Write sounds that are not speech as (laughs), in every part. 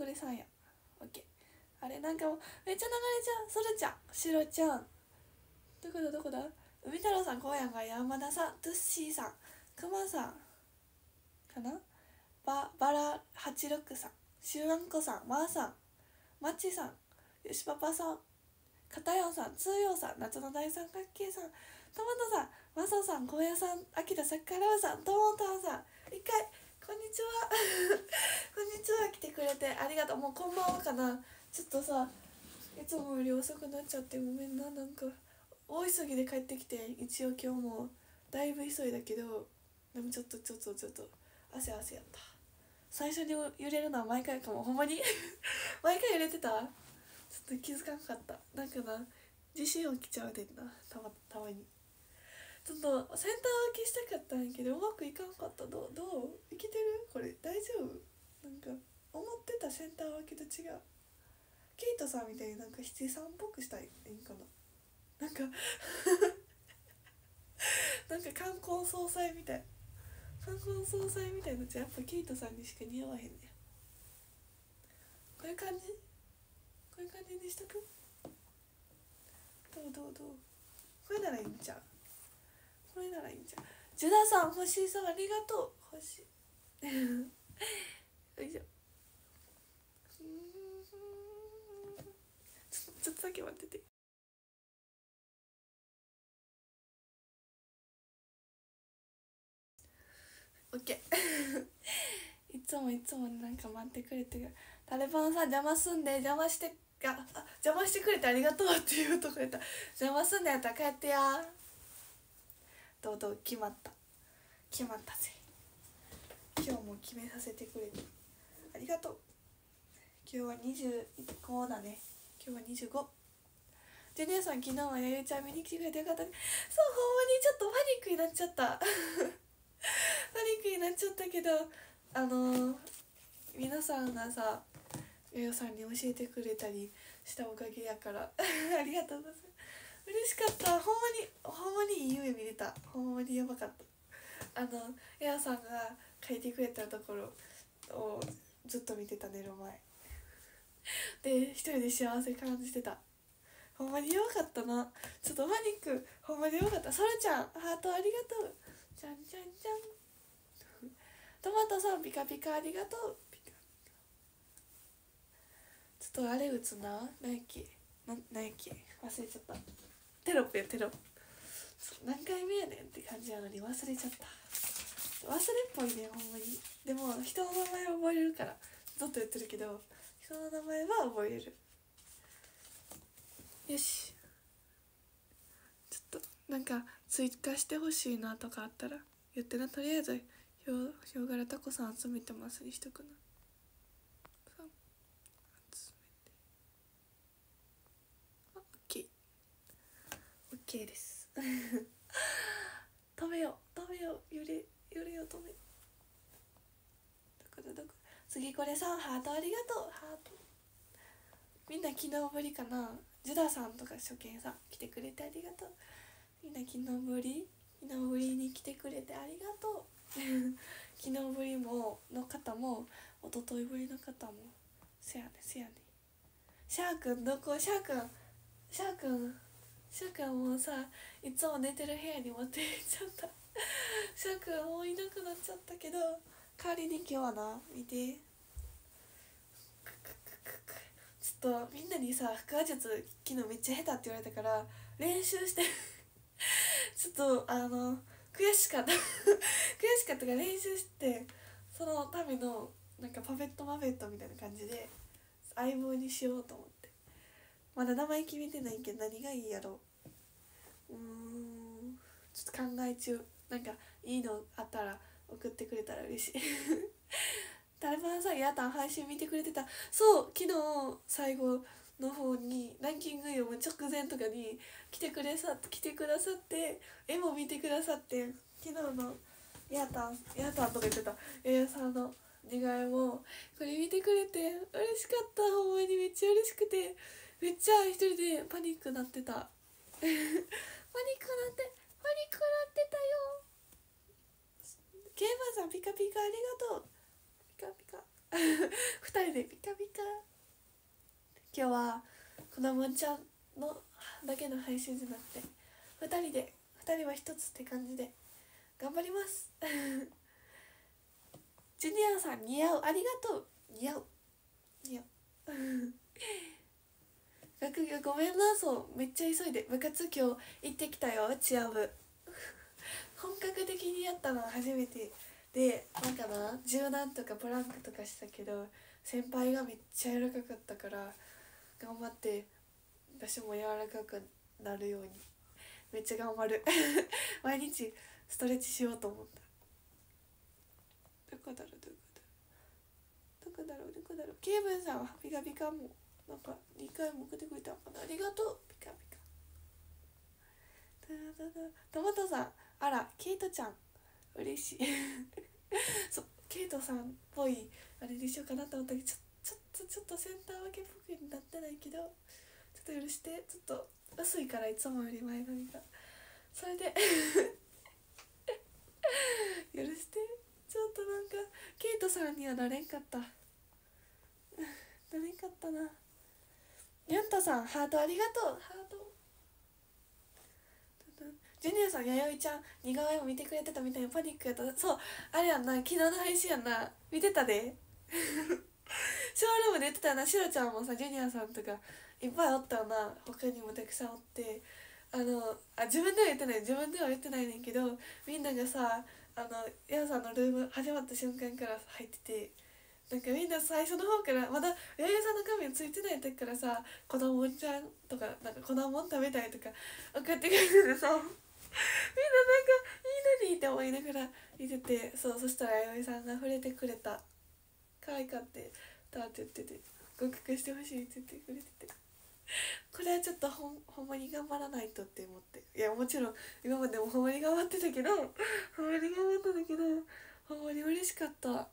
くれさんや。オッケー。あれなんかもうめっちゃ流れちゃう。そらちゃんしろちゃん。どこだどこだ？海太郎さんこうやんが山田さん。トゥッシーさん。くまさん。かな？ババラ86さん。シュランコさん。マーさん。マッチさん。よしパパさん。片山さん。通用さん。夏の大三角形さん。トマトさん。マサさん。小屋さん。秋田サッカーラブさん。トモタンさん。一回。こんにちは。(laughs) こんにちは。来てくれてありがとう。もうこんばんはかな。ちょっとさいつもより遅くなっちゃってごめんな。なんか大急ぎで帰ってきて一応今日もだいぶ急いだけどでもちょっとちょっとちょっと汗汗やった。最初に揺れるのは毎回かも。ほんまに？(laughs) 毎回揺れてた？ちょっと気づかなかった。なんかな地震起きちゃうねんな。たまたまに。ちょっとセンター分けしたかったんやけどうまくいかんかった。どうどう？いけてる？これ大丈夫？なんか思ってたセンター分けと違う。ケイトさんみたいになんか七三っぽくしたいいいんかな。なんか (laughs) なんか冠婚葬祭みたい。冠婚葬祭みたいなじゃやっぱケイトさんにしか似合わへんねこういう感じ？こういう感じにしとく？どうどうどう？これならいいんちゃう？これならいいんちゃうジュダさん星さんありがとう。星 (laughs) よいしょ。ちょちょっとだけ待ってて。オッケー。(laughs) いつもいつもなんか待ってくれてる。タレパンさん邪魔すんで邪魔してあ邪魔してくれてありがとうっていうとこやった。邪魔すんでやったら帰ってや。どうどう決まった？決まったぜ。今日も決めさせてくれて。ありがとう。今日は25だね。今日は25で姉さん昨日はやゆちゃん見に来てくれてよかったね。そうほんまにちょっとパニックになっちゃった。(laughs) パニックになっちゃったけどあのー、皆さんがさやよさんに教えてくれたりしたおかげやから。(laughs) ありがとうございます。嬉しかった。ほんまにほんまにいい夢見れた。ほんまにやばかった。あのやよさんが書いてくれたところをずっと見てた寝る前で一人で幸せ感じてた。ほんまにやばかったな。ちょっとパニックほんまにやばかった。そらちゃんハートありがとう。じゃんじゃんじゃん。トマトさんピカピカありがとう。ピカピカ。ちょっとあれ打つな。何やっけ？な何やっけ？忘れちゃった。テロップやテロップ。何回目やねんって感じやのに忘れちゃった。忘れっぽいねほんまに。でも人の名前は覚えるから。ずっと言ってるけど人の名前は覚える。よし。ちょっとなんか追加してほしいなとかあったら言ってな。とりあえずヒョウヒョウ柄タコさん集めてますにしとくなさん集めてあオッケーオッケーです。(laughs) 止めよう。止めよう。揺れ揺れよ止めどこだどこ次これさハートありがとう。ハート。みんな昨日ぶりかな。ジュダさんとか初見さん。来てくれてありがとう。みんな昨日ぶり。昨日ぶりに来てくれてありがとう。(laughs) 昨日ぶりもの方も一昨日ぶりの方も。せやねせやねシャーくんどこ？シャーくんシャーくんシャーくんもうさいつも寝てる部屋に持って行っちゃった。(laughs) シャーくんもういなくなっちゃったけど代わりに今日はな見て。ちょっとみんなにさ腹話術昨日めっちゃ下手って言われたから練習して (laughs) ちょっとあの悔しかった。(laughs) 悔しかったから練習してそのためのなんかパペットマペットみたいな感じで相棒にしようと思って。まだ名前決めてないけど何がいいやろ。うーんちょっと考え中。なんかいいのあったら送ってくれたら嬉しい。タレパンさんやったん配信見てくれてた。そう昨日最後の方にランキング読む直前とかに来てくれさ来てくださって絵も見てくださって昨日のやたんやたんとか言ってた。ややさんの願いもこれ見てくれて嬉しかった。ほんまにめっちゃ嬉しくて。めっちゃ一人でパニックなってた。パニックなってパニックなってたよ。ゲーマーさんピカピカありがとう。ピカピカ。二人声でピカピカ。今日はこのもんちゃんのだけの配信じゃなくて2人で2人は1つって感じで頑張ります。ジュニアさん似合う。ありがとう。似合う。似合う学業ごめんなそうめっちゃ急いで部活今日行ってきたよチア部。(laughs) 本格的にやったのは初めてでなんかな柔軟とかプランクとかしたけど先輩がめっちゃ柔らかかったから頑張って私も柔らかくなるようにめっちゃ頑張る。(laughs) 毎日ストレッチしようと思った。どこだろうどこだろう。どこだろうどこだろう。ケイブンさんはピカピカもなんか2回も送ってくれた。ありがとう。ピカピカ。トマトさん。あらケイトちゃん。嬉しい。(laughs) そうケイトさんっぽいあれでしょうかなと思ったけどちょちょっとちょっとセンター分けっぽくなってないけどちょっと許してちょっと薄いからいつもより前髪がそれで (laughs) 許して。ちょっとなんかケイトさんにはなれんかった。(laughs) なれんかったな。ヤンタさんハートありがとう。ハート。ジュニアさん弥生ちゃん似顔絵を見てくれてたみたいなパニックやった。そうあれやんな。昨日の配信やんな。見てたで。(laughs) ショールームで言ってたよな。シロちゃんもさジュニアさんとかいっぱいおったよな。他にもたくさんおって。あのあ自分では言ってない。自分では言ってないねんけどみんながさあのヤンさんのルーム始まった瞬間から入っててなんかみんな最初の方からまだ弥生さんの画面ついてない時からさ「子供ちゃん」とか「なんか子供食べたい」とか送ってくれててさ。みんななんかいいのにって思いながら見ててそうそしたらあやみさんが触れてくれた。可愛かったって言ってて合格してほしいって言ってくれてて。これはちょっとほんほんまに頑張らないとって思って。いやもちろん今までもほんまに頑張ってたけどほんまに頑張ったんだけどほんまに嬉しかった。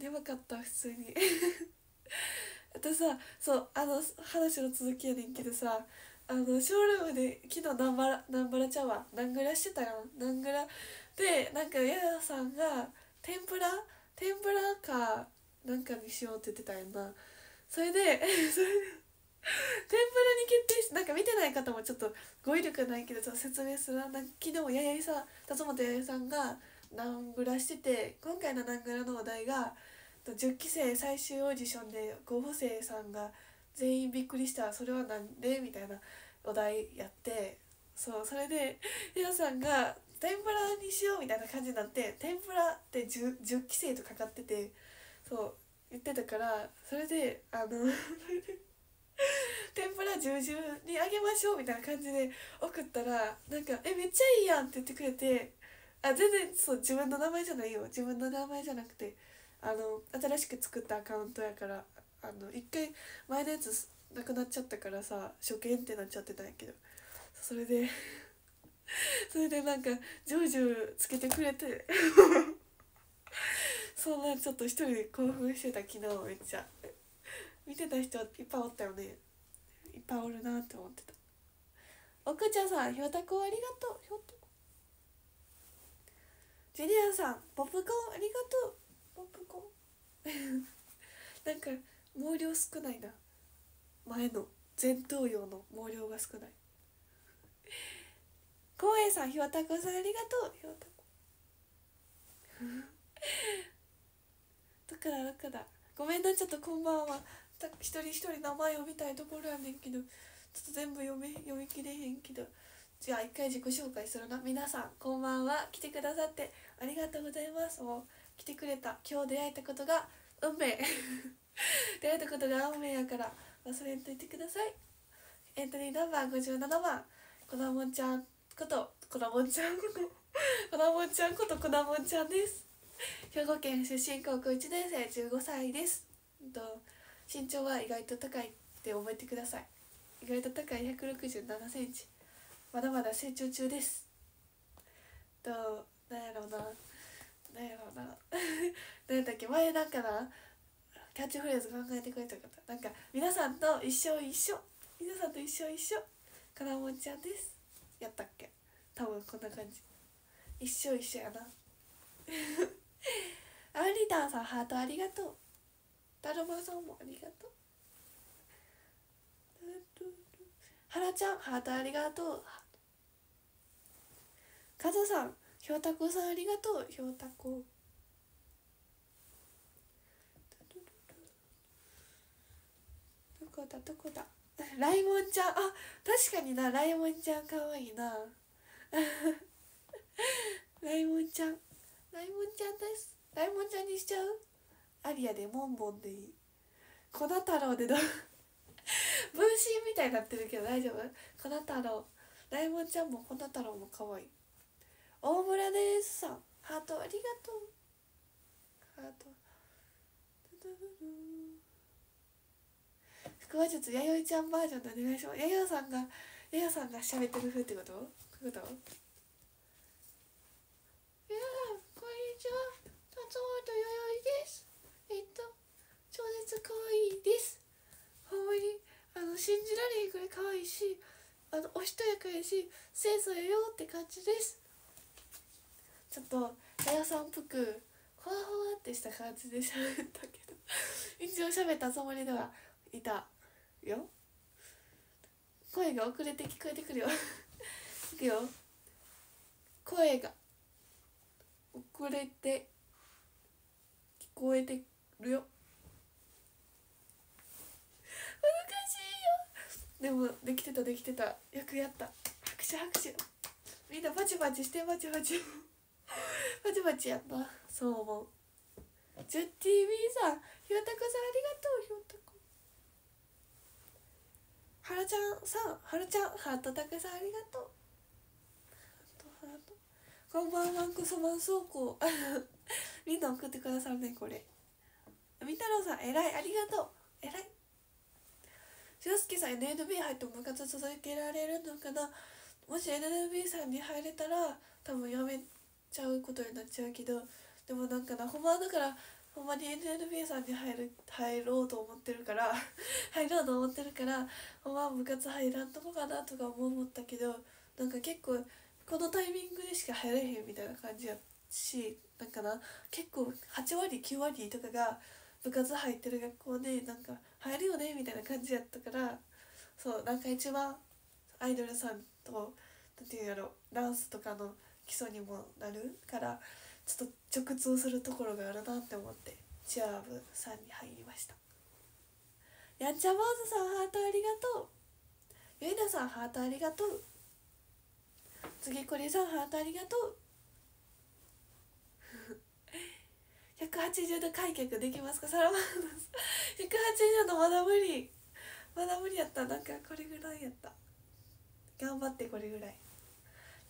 やばかった普通に。(laughs) あとさそうあの話の続きやねんけどさあのショールームで昨日ナンバラナンバラちゃうわナングラしてたやん。ナングラでなんかヤヤさんが天ぷら？天ぷらかなんかにしようって言ってたやんな。それで (laughs) 天ぷらに決定しなんか見てない方もちょっと語彙力ないけどちょっと説明するなん昨日ややいさん辰本ややさんがナングラしてて今回のナングラのお題が10期生最終オーディションで候補生さんが全員びっくりしたそれはなんで？みたいなお題やって。そうそれで皆さんが天ぷらにしようみたいな感じになって天ぷらって 10, 10期生とかかっててそう言ってたからそれであの天ぷら10々にあげましょうみたいな感じで送ったらなんか「えめっちゃいいやん」って言ってくれてあ全然そう自分の名前じゃないよ。自分の名前じゃなくてあの新しく作ったアカウントやからあの一回前のやつなくなっちゃったからさ初見ってなっちゃってたんやけどそれで (laughs) それでなんかジョージョつけてくれて (laughs) そんなちょっと一人で興奮してた昨日めっちゃ。見てた人いっぱいおったよね。いっぱいおるなって思ってた。奥ちゃんさんひょたこありがとう。ひょうたジュリアさんポップコーンありがとう。ポップコ (laughs) なんか毛量少ないな。前の前頭葉の毛量が少ない。光栄さんひわたこさんありがとう。ひわたこどっかだどっかだごめんなちょっとこんばんは。一人一人名前を見たいところやねんけど。ちょっと全部読め読みきれへんけど。じゃあ一回自己紹介するな。皆さんこんばんは。来てくださってありがとうございます。もう来てくれた。今日出会えたことが運命。(laughs) 出会えたことが運命やから忘れんといてください。エントリーナンバー57番。こだもんちゃんことこだもんちゃんこと (laughs) こだもんちゃんことこだもんちゃんです。兵庫県出身高校1年生15歳です。と身長は意外と高いって覚えてください。意外と高い1 6 7センチ。まだまだ成長中です。となんやろうな。な (laughs) んやろうな何だっけ？前なんかなキャッチフレーズ考えてくれた方なんか皆さんと一生一緒皆さんと一生一緒かなもちゃんです。やったっけ？多分こんな感じ。一生一緒やな。アンリターさんハートありがとう。だるまさんもありがとう。はらちゃんハートありがとう。かずさんひょうたこさんありがとう。ひょうたこどこだどこだ。ライモンちゃん。あ確かにな。ライモンちゃんかわいいな。(laughs) ライモンちゃん。ライモンちゃんです。ライモンちゃんにしちゃう？アリアでモンボンでいい。粉太郎でどう？(laughs) 分身みたいになってるけど大丈夫？粉太郎。ライモンちゃんも粉太郎もかわいい。大村です。さんハートありがとう。ハート。腹話術弥生ちゃんバージョンでお願いします。弥生さんが弥生さんが喋ってる風ってこと？ってこと？いやこんにちは。達夫と弥生です。えっと超絶可愛いです。ほんまにあの信じられへんくらい可愛いしあのおしとやかやし清楚やよって感じです。ちょっと弥生さんっぽくほわほわってした感じで喋ったけど (laughs) 一応喋ったつもりではいたよ。声が遅れて聞こえてくるよ。(laughs) いくよ。声が遅れて聞こえてるよ。難しいよ。でもできてたできてた。よくやった。拍手拍手。みんなパチパチしてパチパチ。(laughs) パチパチやった。そう思う。10TV さんひよたこさんありがとうひよたこはらちゃんさんはらちゃんハートたくさんありがとう。ハートハート。こんばんはクソマン倉庫。(laughs) みんな送ってくださるねこれ。み太郎さんえらいありがとう。えらい。しすけさん NNB 入っても部活続けられるのかな？もし NNB さんに入れたら多分やめちゃうことになっちゃうけどでもなんかなほんまだからほんまに NNB さんに入る入ろうと思ってるから (laughs) 入ろうと思ってるからほんま部活入らんとこかなとか思ったけどなんか結構このタイミングでしか入れへんみたいな感じやしなんかな結構8割9割とかが部活入ってる学校でなんか入るよねみたいな感じやったからそうなんか一番アイドルさんと何て言うんやろダンスとかの基礎にもなるからちょっと直通するところがあるなって思ってチア部さんに入りました。やんちゃ坊主さんハートありがとう。ゆいなさんハートありがとう。次こりさんハートありがとう。180度開脚できますかサラマンド180度まだ無理まだ無理やっ。たなんかこれぐらいやっ。た頑張っ。てこれぐらい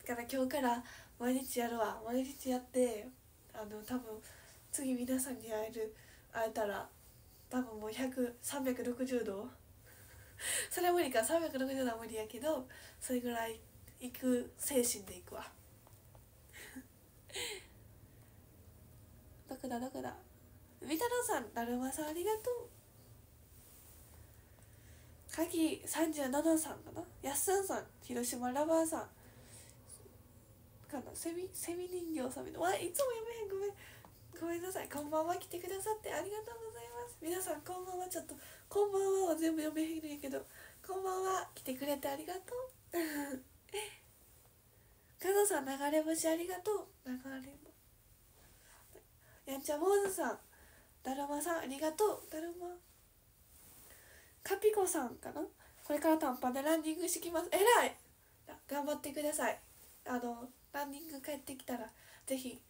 だから今日から毎日やるわ。毎日やってあの多分次皆さんに会える会えたら多分もう100360度。(laughs) それは無理か。360度は無理やけどそれぐらい行く精神で行くわ。(laughs) どこだ？どこだ？み太郎さんだるまさんありがとう。鍵37さんかな？やっすんさん広島ラバーさん。かなセミセミ人形さんみわいつも読めへんごめん。ごめんなさい。こんばんは。来てくださって。ありがとうございます。皆さんこんばんは。ちょっとこんばんはは全部読めへんねんけど。こんばんは。来てくれてありがとう。(laughs) 加藤さん流れ星ありがとう。流れ星。やんちゃ坊主さん。だるまさんありがとう。だるま。カピコさんかな？これから短パンでランニングしてきます。えらい！頑張ってください。あのランニング帰ってきたらぜひ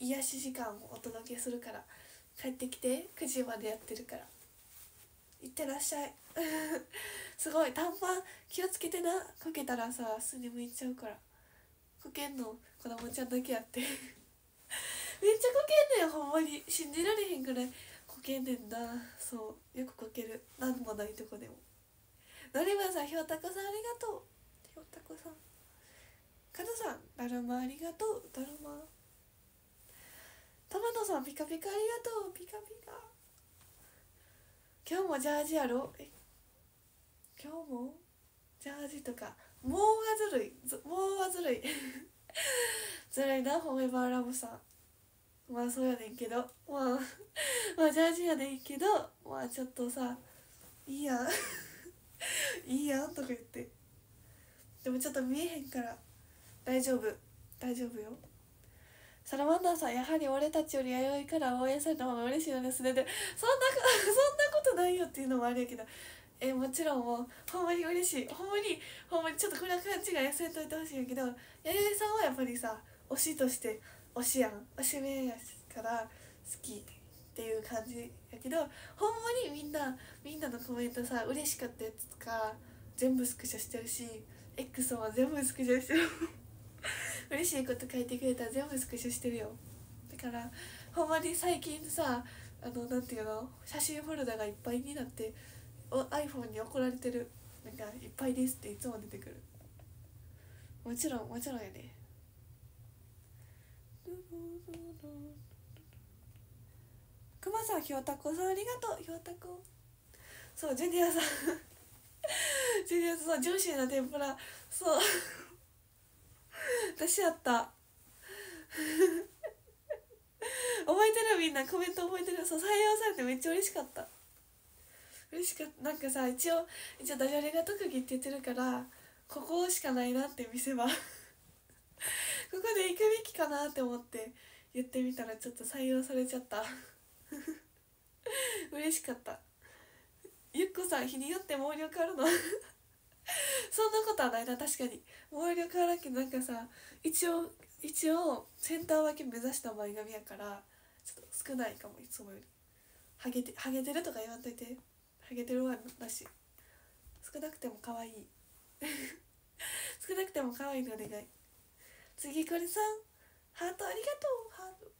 癒し時間をお届けするから帰ってきて9時までやってるからいってらっしゃい。(laughs) すごい短パン気をつけてな。こけたらさすに向いちゃうからこけんの子供ちゃんだけやって。(laughs) めっちゃこけんねんほんまに。信じられへんぐらいこけんねんな。そうよくこける。何もないとこでも。のりまさんひょうたこさんありがとう。ひょうたこさん。かなさんだるまありがとう。だるま。トマトさんピカピカありがとう。ピカピカ。今日もジャージやろ？え今日もジャージとか。もうはずるい。もうはずるい。ず (laughs) るいなフォーエバーラブさん。まあそうやねんけど。まあ (laughs) まあジャージやねんけど。まあちょっとさいいやん。(laughs) いいやんとか言って。でもちょっと見えへんから。大丈夫。大丈夫よ。サラマンダーさんやはり俺たちより弥生から応援された方が嬉しいのですねで。そんな (laughs) そんなことないよっていうのもあるやけど。えもちろんもうほんまに嬉しい。ほんまにほんまにちょっとこれは勘違いせといてほしいんやけど弥生さんはやっぱりさ推しとして推しやん。推しメやから好きっていう感じやけどほんまにみんなみんなのコメントさ嬉しかったやつとか全部スクショしてるし X も全部スクショしてる。(laughs) 嬉しいこと書いてくれたら全部スクショしてるよ。だからほんまに最近さあのなんていうの写真フォルダがいっぱいになってお iPhone に怒られてるなんか「いっぱいです」っていつも出てくる。もちろんもちろんやねくまさんひょうたこさんありがとうひょうたこそうジュニアさん。(laughs) ジュニアさんジューシーな天ぷら。そう。(laughs) 私やった。(laughs) 覚えてるみんなコメント覚えてる。そう採用されてめっちゃ嬉しかった。嬉しかった。なんかさ一応一応ダジャレが特技って言ってるからここしかないなって見せ場。(laughs) ここで行くべきかなって思って言ってみたらちょっと採用されちゃった。嬉しかった。ゆっこさん日によって毛量変わるの。(laughs) そんなことはないな確かに。毛量変わらんけどなんかさ一応一応センター分け目指した前髪やからちょっと少ないかもいつもより。ハゲてハゲてるとか言わんといて。ハゲてるわなし。少なくても可愛い。(laughs) 少なくても可愛いのお願い。次これさん。ハートありがとう。ハート。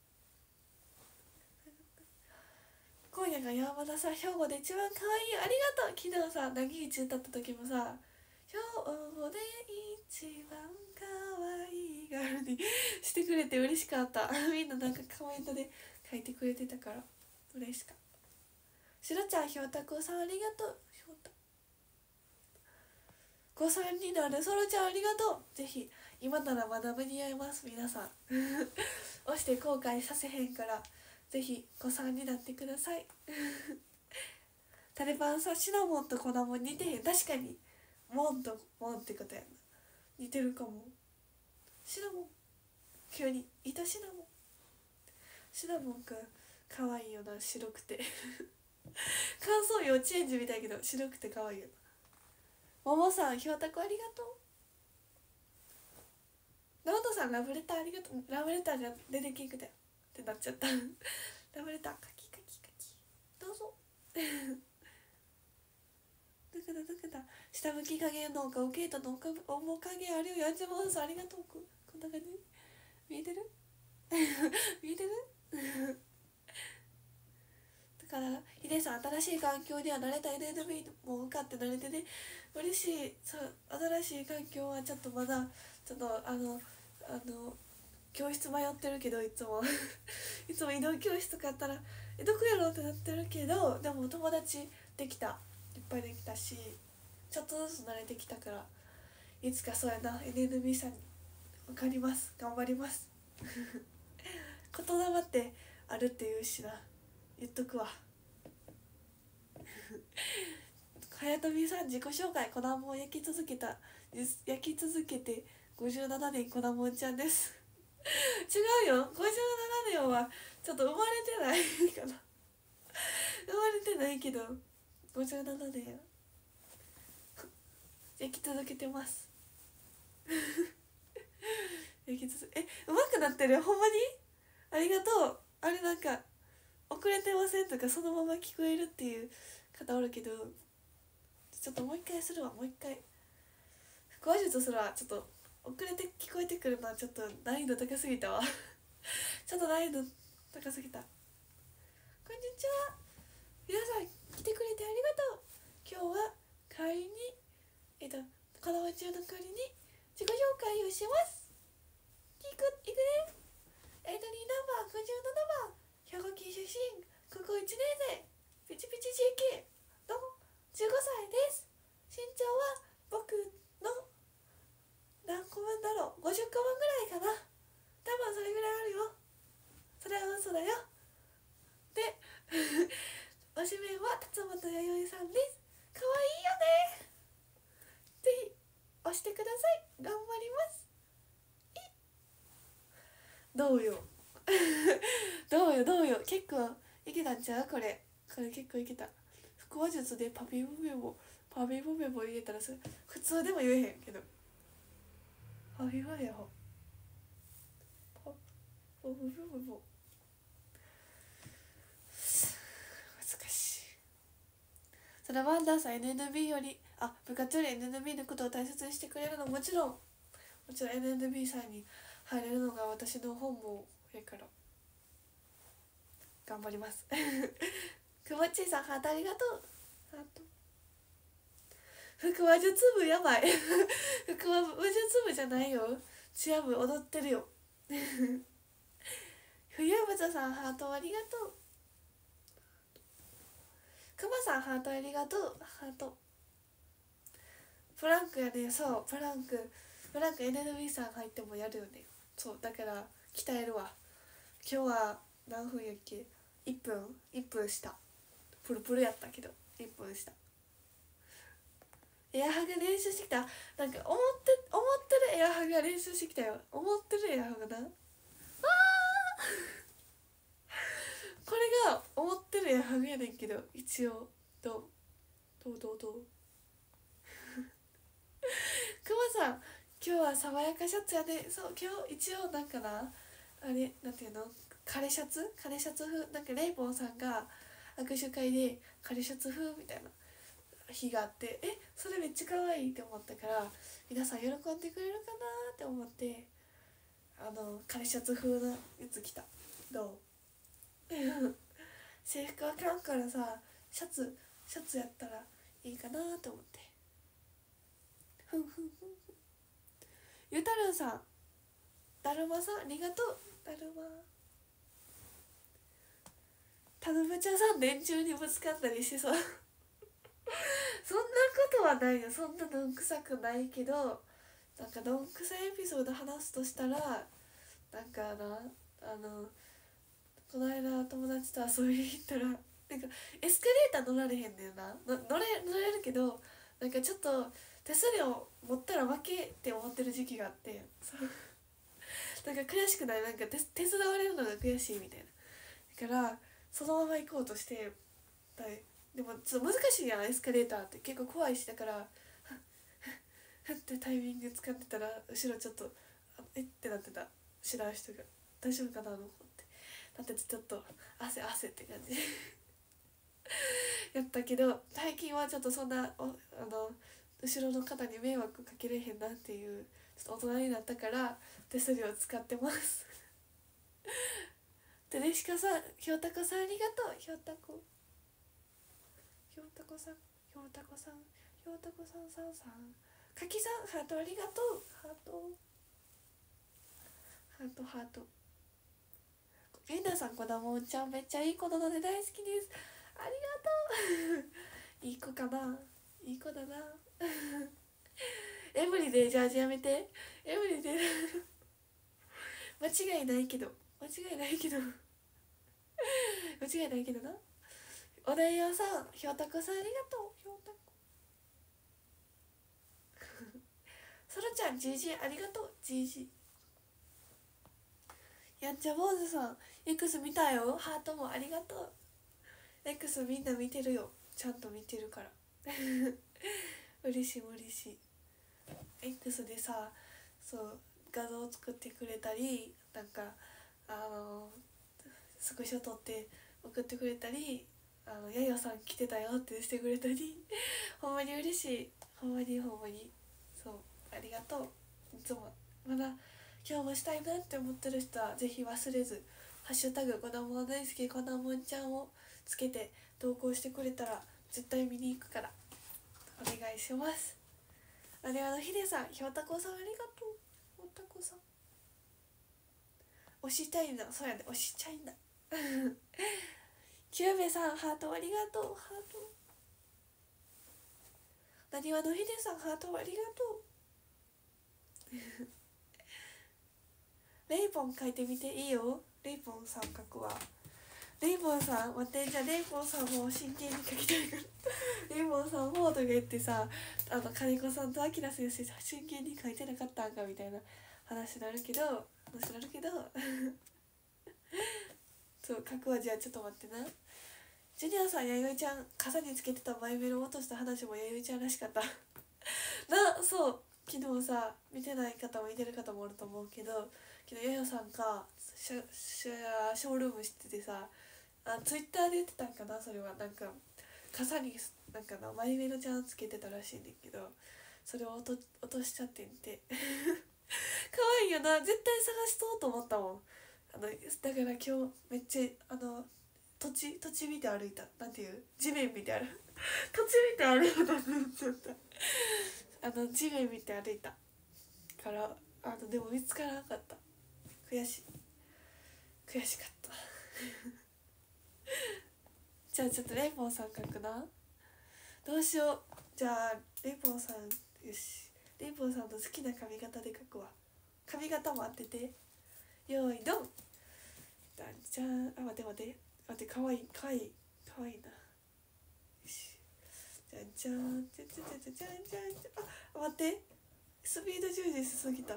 今夜が山田さん兵庫で一番可愛い。ありがとう。昨日さ凪一歌った時もさ兵庫で一番可愛いガールに (laughs) してくれて嬉しかった。(laughs) みんななんかコメントで書いてくれてたから。嬉しかった。しろちゃんひょうたこさんありがとう。ひょうた子さんになる。そろちゃんありがとう。ぜひ今ならまだ間に合います。皆さん。(laughs) 押して後悔させへんから。ぜひ子さんになってください。タレパンさんシナモンと粉も似てへん。確かに。モンとモンってことやな。似てるかも。シナモン。急にいたシナモン。シナモンくん可愛いよな白くて。(laughs) 感想幼稚園児みたいけど白くて可愛いよな。ももさんひょうたこありがとう。ナオトさんラブレターありがとう。ラブレターが出てきんくだよってなっちゃった。ラブレターカキカキカキ。どうぞ。だからだから下向き加減の顔ケイトの面影あるよやんちゃもんさんありがとう。こんな感じ？見えてる？(laughs) 見えてる？(laughs) だからヒデさん新しい環境には慣れた NNB も受かって慣れてね。嬉しい。そう新しい環境はちょっとまだちょっとあのあの教室迷ってるけどいつも。(laughs) いつも移動教室とかやったらえどこやろうってなってるけどでも友達できた。いっぱいできたしちょっとずつ慣れてきたからいつかそうやな NNB さんに分かります頑張ります。(laughs) 言霊ってあるって言うしな。言っとくわ。(laughs) 早飛さん自己紹介粉もん焼き続けた。焼き続けて57年粉もんちゃんです。(laughs) 違うよ。57年はちょっと生まれてないかな生まれてないけど。57年 (laughs) 焼き続けてます。(laughs) 焼き続けえうまくなってる？ほんまに？ありがとう。あれなんか遅れてませんとかそのまま聞こえるっていう方おるけどちょっともう一回するわ。もう一回。腹話術するわ。ちょっと遅れて聞こえてくるのはちょっと難易度高すぎたわ。(laughs) ちょっと難易度高すぎた。こんにちは。皆さん来てくれてありがとう。今日は帰りにえっと子供中の帰りに自己紹介をします。いくいくねエントリーナンバー57番兵庫県出身高校1年生ピチピチ JK の15歳です。身長は僕の何個分だろう？50個分ぐらいかな。多分それぐらいあるよ。それは嘘だよ。でおしメンは辰本弥生さんです。可愛いよね。ぜひ押してください。頑張ります。どうよ。(laughs) どうよどうよ。結構いけたんちゃう？これ。これ結構いけた。腹話術でパピボメボパピボメボ入れたらそれ普通でも言えへんけど。パピボペボパピボメボそれはワンダーさん NNB よりあ部活より NNB のことを大切にしてくれるのもちろん。もちろん NNB さんに入れるのが私の本望やから。頑張ります。(laughs) くまちーさんハートありがとう。ハート。腹話術部やばい。(laughs) 腹話術部じゃないよ。チア部踊ってるよ。(laughs) 冬豚さんハートありがとう。くまさんハートありがとう。ハート。プランクやね。そうプランク。プランク NNB さん入ってもやるよね。そうだから鍛えるわ。今日は何分やっけ？1分。1分した。プルプルやったけど。1分した。エアハグ練習してきた？なんか思って思ってるエアハグが練習してきたよ。思ってるエアハグな？あこれが思ってるエアハグやねんけど一応どうどうどうどうくまさん今日は爽やかシャツやねそう今日一応なんかなあれなんていうの枯れシャツ枯れシャツ風。なんかレイボンさんが握手会で枯れシャツ風。みたいな日があってえそれめっちゃ可愛いって思ったから皆さん喜んでくれるかなって思ってあの枯れシャツ風のやつ着た。どう？(laughs) 制服はかんからさシャツシャツやったらいいかなと思って。ふんふんふんゆたるんさん。だるまさんありがとう。だるま。たぬむちゃんさん電柱にぶつかったりしそう。(laughs) そんなことはないよ。そんなどんくさくないけどなんかどんくさいエピソード話すとしたらなんかなあのこの間友達と遊びに行ったらなんかエスカレーター乗られへんねんな。乗れ乗れるけどなんかちょっと手数料持ったら負けって思ってる時期があってそう。なんか悔しくない？なんか手手伝われるのが悔しいみたいな。だからそのまま行こうとしてだでもちょっと難しいやんエスカレーターって。結構怖いしだからふってタイミング掴んでたら後ろちょっとえ？ってなってた。知らん人が。大丈夫かな？と思っなっててちょっと汗汗って感じ。(laughs) やったけど最近はちょっとそんなおあの後ろの方に迷惑かけれへんなっていうちょっと大人になったから手すりを使ってます。(laughs) でレシカさんひょうたこさんありがとう。ひょうたこ。ひょうたこさんひょうたこさんひょうたこさんさんさん。かきさんハートありがとう。ハート。ハートハート。ゆなさん子供ちゃんめっちゃいい子なので大好きです。ありがとう。いい子かな。いい子だな。エブリでジャージやめて。エブリで間違いないけど。間違いないけど。間違いないけどな。おだいよさんひょうたこさんありがとう。ひょうたこそらちゃんじいじありがとう。じいじやんちゃ坊主さん。X 見たよ。ハートもありがとう。X みんな見てるよ。ちゃんと見てるから。(laughs) 嬉しい嬉しい。X でさそう画像を作ってくれたりなんかあのスクショ撮って送ってくれたり「あのややさん来てたよ」ってしてくれたり。(laughs) ほんまに嬉しい。ほんまにほんまに。そうありがとう。いつもまだ今日もしたいなって思ってる人はぜひ忘れず「ハッシュタグ子供の大好きこなもんちゃん」をつけて投稿してくれたら絶対見に行くから。お願いします。あれはのひでさんひょうたこさんありがとう。ひょたこさん。推したいんだそうやね。推しちゃいんだ (laughs) キューベさんハートありがとう。ハート。なにわのひでさんハートありがとう。レイボン書いてみていいよ。レイボンさん書くわレイボンさん待って。じゃあレイボンさんも真剣に書きたいから。(laughs) レイボンさんもとか言ってさあの金子さんとあきら先生真剣に書いてなかったんかみたいな話になるけど話になるけど。(laughs) そう書くわ。じゃあちょっと待ってな。ジュニアさん弥生ちゃん傘につけてたマイメロ落とした話も弥生ちゃんらしかった。(laughs) なそう。昨日さ見てない方もいてる方もおると思うけどけどややさんがシャシショールームしててさあツイッターで言ってたんかな？それは。なんか傘になんか名前目のちゃんつけてたらしいんだけどそれを落と落としちゃってんて。(laughs) 可愛いよな。絶対探しそうと思ったもん。あのだから今日めっちゃあの土地土地見て歩いた。なんていう？地面見て歩い (laughs) 土地見て歩いたってっちゃった。あの地面見て歩いたからあのでも見つからなかった。悔しい。悔しかった。(laughs) じゃあちょっとレイポンさん書くな。どうしよう。じゃあレイポンさんよし。レイポンさんの好きな髪型で書くわ。髪型も当てて。よいドン。じゃんあ待って待って。待って可愛いいかわい。いかわいいなじゃんじゃん。じゃんじゃんじゃんじゃんじゃんあ待って。スピード充実しすぎた。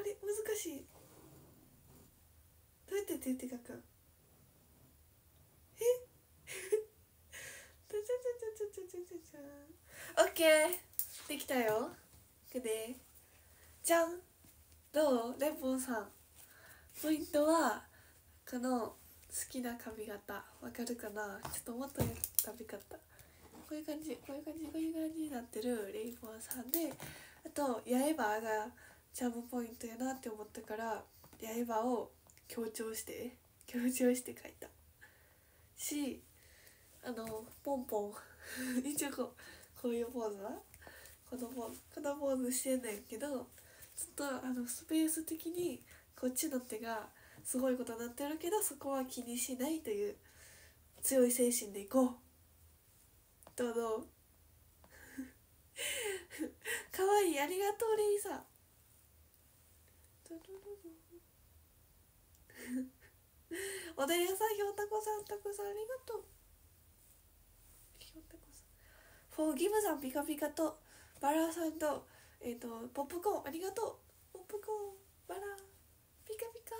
あれ難しい。どうやって手で描くオッケー。できたよ。くでじゃん。どう？レンボンさん。ポイントはこの好きな髪型。わかるかな？ちょっともっと髪型。こういう感じこういう感じこういう感じになってるレインボーさんであと刃がチャームポイントやなって思ったから刃を強調して強調して書いた。しあのポンポン。(laughs) 一応こうこういうポーズは？このポーズこのポーズしてんねんけどちょっとあのスペース的にこっちの手がすごいことになってるけどそこは気にしないという強い精神でいこう。どうぞ。(laughs) かわいいありがとうレイさん。(laughs) おでん屋さんひょうたこさんたくさんありがとう。ひょうたこさん。フォーギブさんピカピカと。バラさんとえっ、ー、とポップコーンありがとう。ポップコーンバラピカピカ。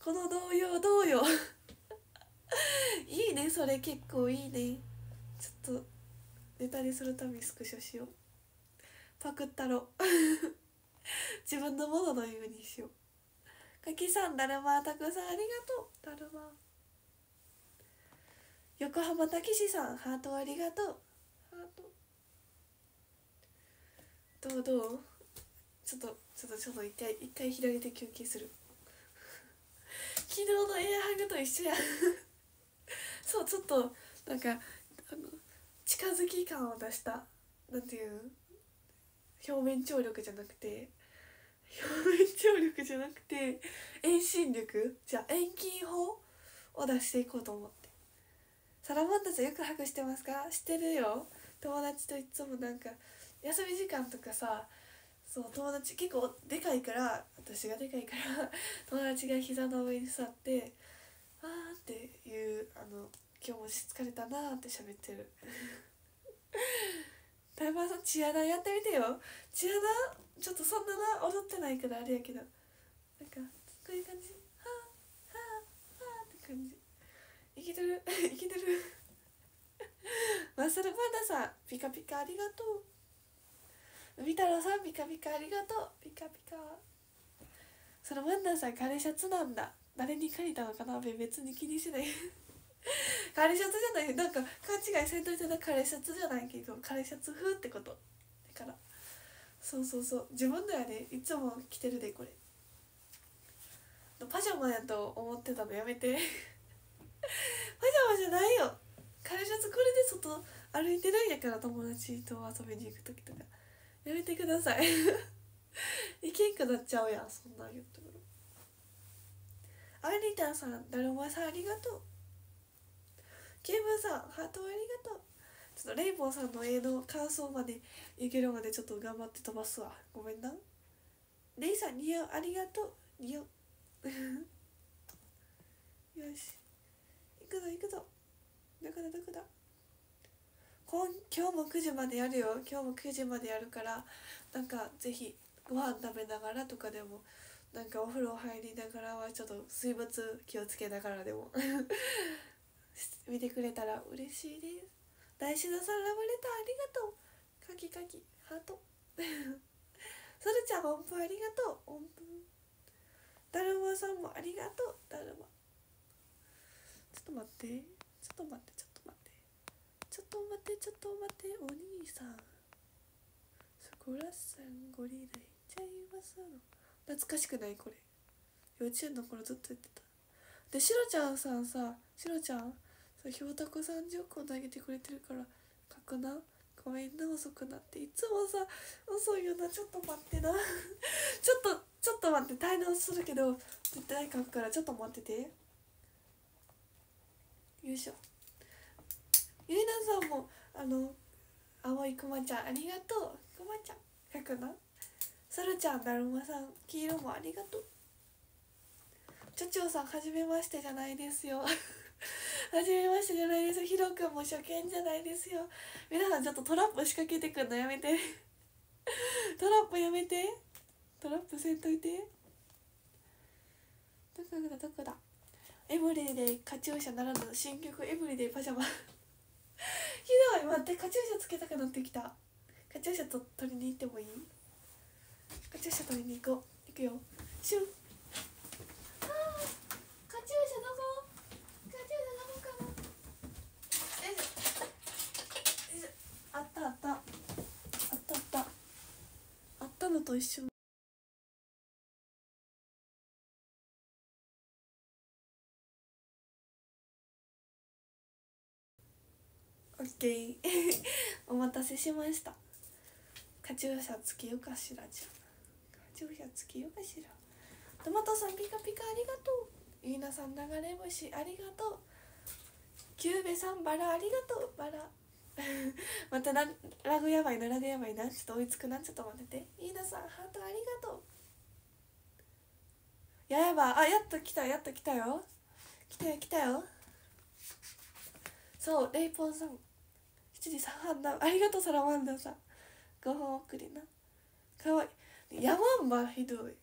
(laughs) この童謡童謡。(laughs) いいねそれ結構いいね。ちょっとネタにするためにスクショしよう。パクったろ。自分のもののようにしよう。かきさんだるまたくさんありがとう。だるま。横浜たけしさんハートありがとう。ハート。どうどう？ちょっとちょっとちょっと一回一回左手休憩する。(laughs) 昨日のエアハグと一緒や。(laughs) そうちょっとなんかあの近づき感を出した。なんていう？表面張力じゃなくて表面張力じゃなくて遠心力じゃあ遠近法を出していこうと思って。サラマンダちゃんよくハグしてますか？してるよ。友達といつもなんか休み時間とかさそう友達結構でかいから私がでかいから (laughs) 友達が膝の上に座って「あー」っていうあの「今日も疲れたな」って喋ってる。タイマーさんチアダやってみてよ。チアダちょっとそんなな踊ってないからあれやけど。なんかこういう感じ。はあはあはあって感じ。いけてる？(laughs) いけてる？(laughs) マッサルパンダさんピカピカありがとう。海太郎さんピカピカありがとう。ピカピカ。そのマンダさんカレーシャツなんだ。誰に借りたのかな？別に気にしない。カレーシャツじゃないなんか勘違いせんといてなカレーシャツじゃないけどカレーシャツ風ってこと。だからそうそうそう。自分のやねいつも着てるでこれ。パジャマやと思ってたのやめて。(laughs) パジャマじゃないよ。カレーシャツこれで外歩いてるんやから友達と遊びに行く時とか。やめてください。いけんくなっちゃうやんそんなん言ってくるアニタさんだるまさんありがとう。ケーブさんハートありがとう。ちょっとレイボーさんの絵の感想までいけるまでちょっと頑張って飛ばすわ。ごめんな。レイさん似合うありがとう。似合うよし。行くぞ行くぞ。どこだどこだこん今日も9時までやるよ。今日も9時までやるからなんかぜひご飯食べながらとかでもなんかお風呂入りながらはちょっと水没気をつけながらでも。見てくれたら嬉しいです。大志田さんラブレターありがとう。カキカキハート。(laughs) それちゃん音符ありがとう。音符。だるまさんもありがとう。だるま。ちょっと待って。ちょっと待って。ちょっと待って。ちょっと待って。ちょっと待って。お兄さん。そこらさんゴリラいっちゃいますの。懐かしくないこれ。幼稚園の頃ずっと言ってた。でしろちゃんさんさしろちゃんそうひょうたこ30個投げてくれてるから書くな。ごめんな遅くなって。いつもさ遅いよな。ちょっと待ってな。(laughs) ちょっとちょっと待って。滞納するけど絶対書くからちょっと待ってて。よいしょ。ゆいなさんもあの青いくまちゃんありがとう。くまちゃん書くな。さるちゃんだるまさん黄色もありがとう。ちょちょさんはじめましてじゃないですよ。(laughs) はじめましてじゃないです。よひろくも初見じゃないですよ。皆さんちょっとトラップ仕掛けてくんのやめて。(laughs) トラップやめて。トラップせんといて。どこだどこだ。エブリデイカチューシャならぬ新曲エブリデイパジャマ。(laughs) ひどい待って。カチューシャつけたくなってきた。カチューシャと取りに行ってもいい？カチューシャ取りに行こう。行くよ。シュンあーカチューシャどこカチューシャどこかなよいしょよいしょあったあった。あったあった。あったのと一緒。オッケー。(laughs) お待たせしました。カチューシャつけようかしらじゃカチューシャつけようかしら。トマトさんピカピカありがとう。ゆいなさん流れ星ありがとう。キューベさんバラありがとう。バラ。(laughs) またララグやばいなラグやばいなちょっと追いつくなちょっと待ってて。ゆいなさんハートありがとう。やば。あやっと来たやっと来たよ。来たよ来たよ。そうレイポンさん。7時3半だ。ありがとうサラマンダさん。5本送りな。かわいい。ヤマンバひどい。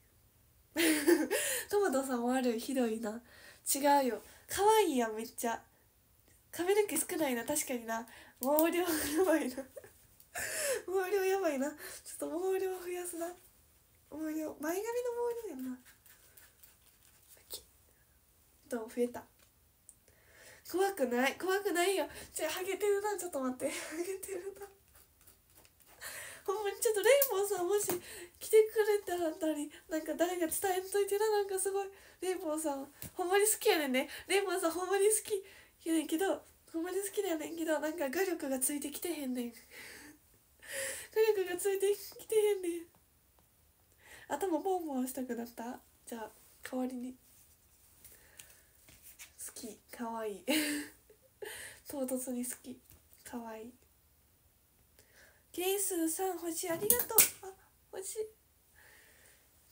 (laughs) トマトさん悪いひどいな。違うよ。かわいいやめっちゃ。髪の毛少ないな確かにな。毛量やばいな。毛量やばいな。ちょっと毛量増やすな。毛量。前髪の毛量やな。どう増えた。怖くない。怖くないよ。ちょハゲてるな。ちょっと待って。ハゲてるな。ほんまにちょっとレイボーさんもし来てくれたたりなんか誰か伝えといてな。なんかすごい。レイボーさんほんまに好きやねんね。レイボーさんほんまに好きやねんけどほんまに好きだよねんけどなんか画力がついてきてへんねん。画力がついてきてへんねん。頭ボンボンしたくなった？じゃあ代わりに。好き。かわい。い唐突に好き。かわい。いケイスさん星ありがとう。あ星。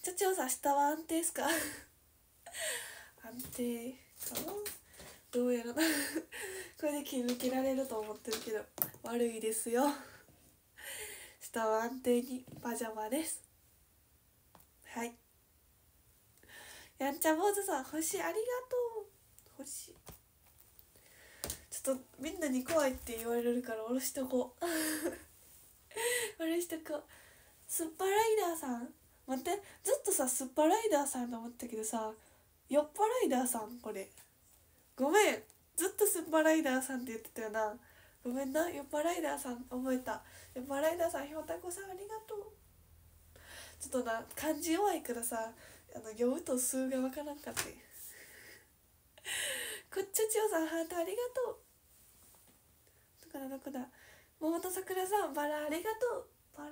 ちょちょさん下は安定っすか？(laughs) 安定かな？どうやら。(laughs) これで切り抜けられると思ってるけど悪いですよ。下は安定にパジャマです。はい。やんちゃ坊主さん星ありがとう。星。ちょっとみんなに怖いって言われるから下ろしとこう。(laughs) 下ろしとこう。スッパライダーさん。待って。ずっとさスッパライダーさんと思ったけどさ酔っ払いダーさんこれ。ごめんずっとスッパーライダーさんって言ってたよな。ごめんな酔っ払いダーさん覚えた。酔っ払いダーさんひょうたこさんありがとう。ちょっとな漢字弱いからさあの読むと数がわからんかって。(laughs) こっちゃちおさんハートありがとう。だからどこだ？桃と桜さんバラありがとう。バラ。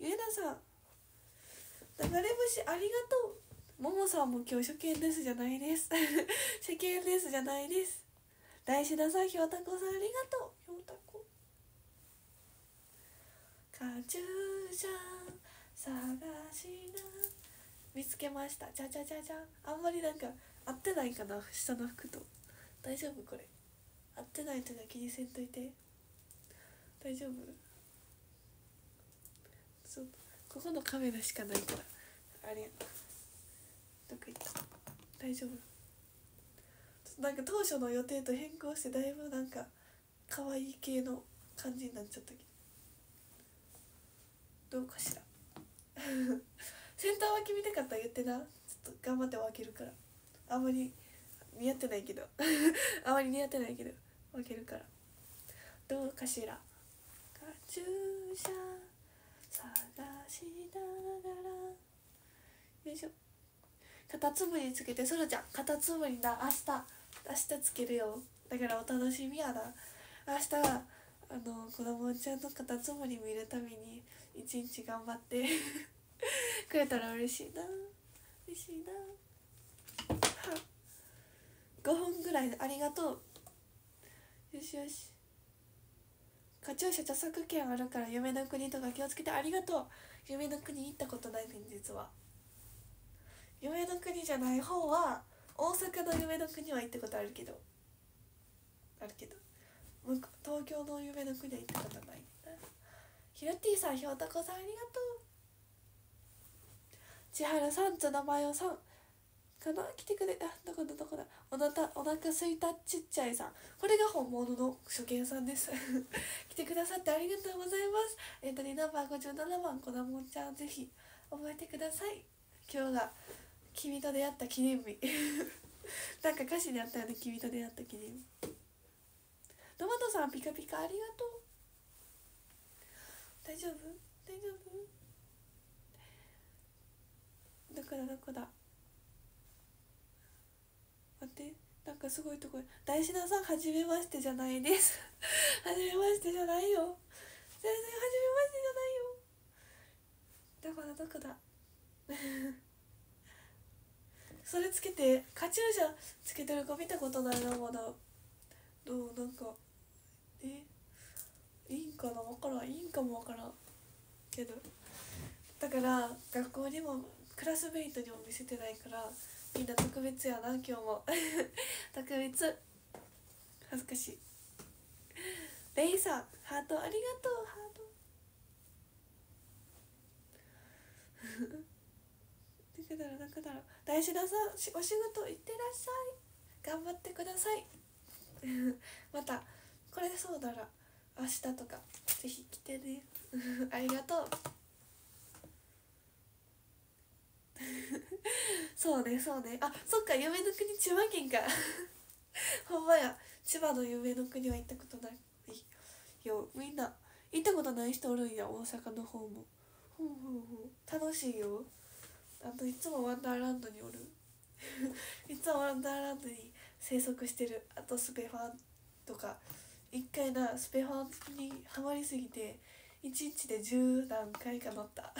ゆえなさん。流れ星ありがとう。ももさんも今日初見ですじゃないです。(laughs) 初見ですじゃないです。大志田さんひょうたこさんありがとう。ひょうたこカチューシャ探しな。見つけました。じゃじゃじゃじゃあんまりなんか合ってないかな。下の服と。大丈夫これ。合ってないとか気にせんといて。大丈夫。そう。ここのカメラしかないから。あれどこ行った。大丈夫。なんか当初の予定と変更してだいぶなんか可愛い系の感じになっちゃったけど。どうかしら。(laughs) センター分け見たかったら言ってな。ちょっと頑張って分けるから。あんまり似合ってないけど。(laughs) あまり似合ってないけど。分けるから。どうかしら。カチューシャ探しながら。よいしょ。カタツムリつけてそらちゃんカタツムリだ。明日明日つけるよ。だからお楽しみやな。明日あの子供ちゃんのカタツムリ見るために一日頑張って (laughs) くれたら嬉しいな。嬉しいな。5分ぐらいでありがとう。よしよし。カチューシャ著作権あるから夢の国とか気をつけてありがとう。夢の国行ったことないねん実は。国じゃない方は大阪の夢の国は行ったことあるけど。あるけど。東京の夢の国は行ったことないひろてぃさんひょうたこさんありがとう。千原さんと名前をさん。かな？来てくれあどこだどこだ。おなたお腹すいたちっちゃいさん。これが本物の初見さんです。(laughs) 来てくださってありがとうございます。えっ、ー、と2ナンバー57番こだもんちゃんぜひ覚えてください。今日が君と出会った記念日。(laughs) なんか歌詞にあったよね君と出会った記念日。トマトさんピカピカありがとう。大丈夫？大丈夫？どこだどこだ？待って。なんかすごいとこ。大志田さんはじめましてじゃないです。(laughs) はじめましてじゃないよ。全然はじめましてじゃないよ。どこだどこだ？(laughs) それつけてカチューシャつけてる子見たことないなまだ。どうなんかえ？いいんかな？分からん。いいんかも分からんけど。だから学校にもクラスメイトにも見せてないからみんな特別やな今日も。(laughs) 特別。恥ずかしい。レイさんハートありがとうハート。だけだろだけだろ。大志田さお仕事行ってらっしゃい。頑張ってください。(laughs) またこれそうだら明日とかぜひ来てね。(laughs) ありがとう。(laughs) そうねそうね。あそっか夢の国千葉県か。ほんまや。千葉の夢の国は行ったことない。よみんな行ったことない人おるんや大阪の方も。ほうほうほう楽しいよ。あといつもワンダーランドにおる。(laughs) いつもワンダーランドに生息してる。あとスペファンとか。一回なスペファンにはまりすぎて一日で十何回か乗った。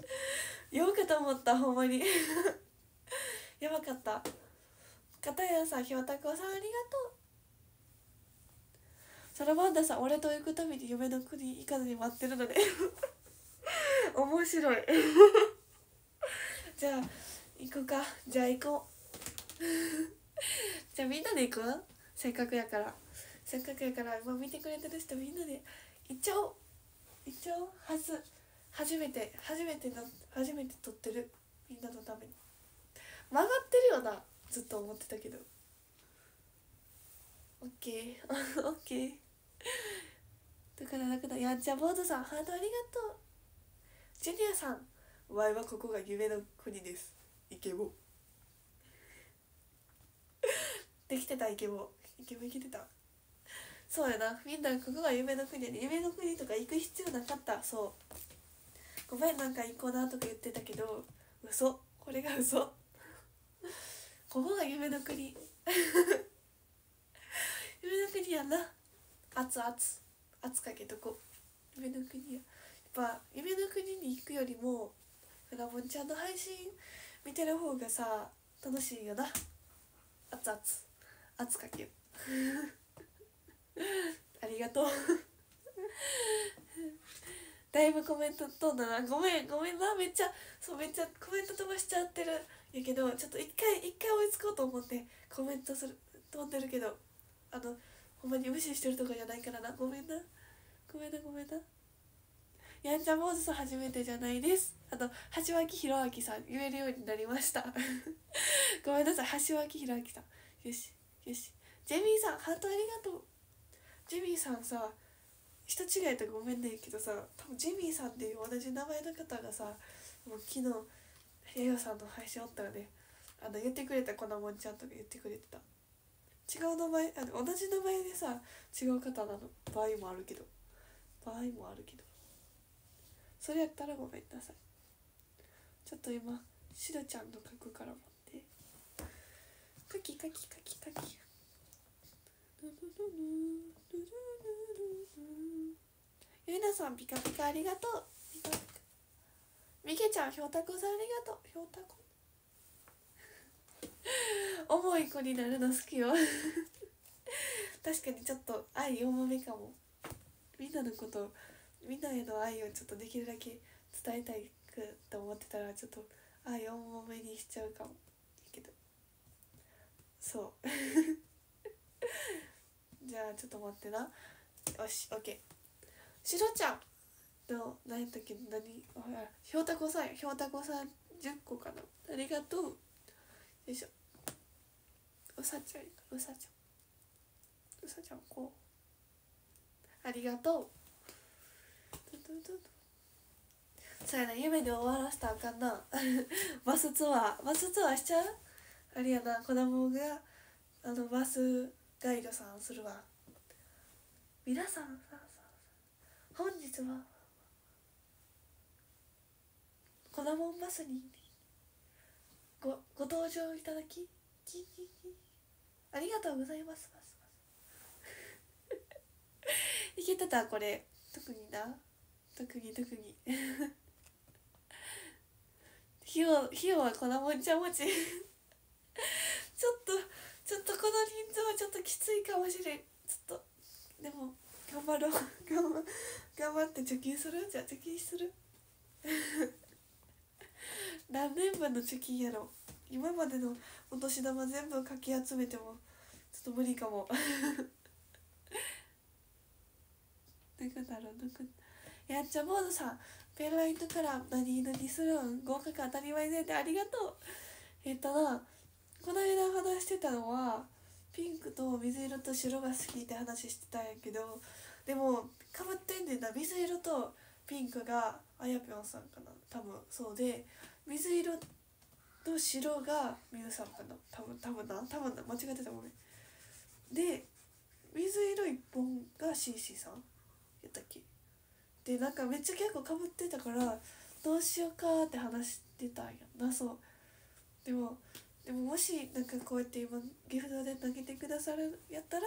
(laughs) ようかと思ったほんまに。(laughs) やばかった。片やさんひょうたこさんありがとう。サラマンダさん俺と行くために夢の国行かずに待ってるので。面白い。じゃあ行くか。じゃあ行こう。(laughs) じゃあみんなで行く？せっかくやから。せっかくやから今見てくれてる人みんなで行っちゃおう。行っちゃおう。はず。初めて。初めての初めて撮ってる。みんなのために。曲がってるよな。ずっと思ってたけど。オッケー。(laughs) オッケー。だからだからやんちゃボードさんハートありがとう。ジュニアさん。わいはここが夢の国です。イケボ。(laughs) できてたイケボ。イケボいけてた。そうやな。みんなここが夢の国で夢の国とか行く必要なかった。そう。ごめんなんか行こうなとか言ってたけど嘘。これが嘘。ここが夢の国。(laughs) 夢の国やな。熱々。熱かけとこ。夢の国や。やっぱ夢の国に行くよりもふなもんちゃんの配信見てる方がさ楽しいよな。熱々。熱かけ。よ (laughs) ありがとう。(laughs) だいぶコメント飛んだな。ごめんごめんな。めっちゃそうめっちゃコメント飛ばしちゃってる。やけどちょっと一回一回追いつこうと思ってコメントする飛んでるけどあのほんまに無視してるとかじゃないからな。ごめんな。ごめんなごめんな。やんちゃ坊主さん初めてじゃないです。あと橋脇弘明さん言えるようになりました。(laughs) ごめんなさい橋脇弘明さん。よしよし。ジェミーさんハートありがとう。ジェミーさんさ人違いとごめんねけどさ多分ジェミーさんっていう同じ名前の方がさもう昨日やよさんの配信おったらねあの言ってくれた粉もんちゃんとか言ってくれてた。違う名前あの同じ名前でさ違う方なの。場合もあるけど。場合もあるけど。それやったらごめんなさい。ちょっと今しろちゃんの書くから待って。カキカキカキカキゆいなさんピカピカありがとうピカピカみけちゃんひょうたこさんありがとうひょうたこ重い子になるの好きよ確かにちょっと愛重めかもみんなのことみんなへの愛をちょっとできるだけ伝えたいくと思ってたらちょっと愛重めにしちゃうかも。けど。そう。(laughs) じゃあちょっと待ってな。よしオッケーしろちゃんの何やったっけ何ひょうたこさんひょうたこさん10個かな。ありがとう。よいしょ。うさちゃんうさちゃん。うさちゃんこう。ありがとう。そうやな夢で終わらせたらあかんな。(laughs) バスツアー。バスツアーしちゃう？あれやな。子供があのバスガイドさんするわ。皆さんさ本日は子供バスにごご登場いただきありがとうございます。ますますいけてたこれ。特にな。特に特に費用費用はこんなもんちゃもち。(laughs) ちょっとちょっとこの人数はちょっときついかもしれん。ちょっとでも頑張ろう。頑張頑張って貯金する？じゃあ貯金する？(laughs) 何年分の貯金やろ今までのお年玉全部かき集めてもちょっと無理かも。(laughs) どこだろう？どこやっちゃボードさんペンライトから何色にするん合格当たり前でってありがとう。えっとなこの間話してたのはピンクと水色と白が好きって話してたんやけどでもかぶってんねんな。水色とピンクがあやぴょんさんかな。多分そうで水色と白がみゆさんかな。多分多分な。多分な。間違ってたごめん。で水色一本がシーシーさんやったっけ？でなんかめっちゃ結構かぶってたからどうしようかって話してたんやな。そう。でもでももしなんかこうやって今ギフトで投げてくださるやったら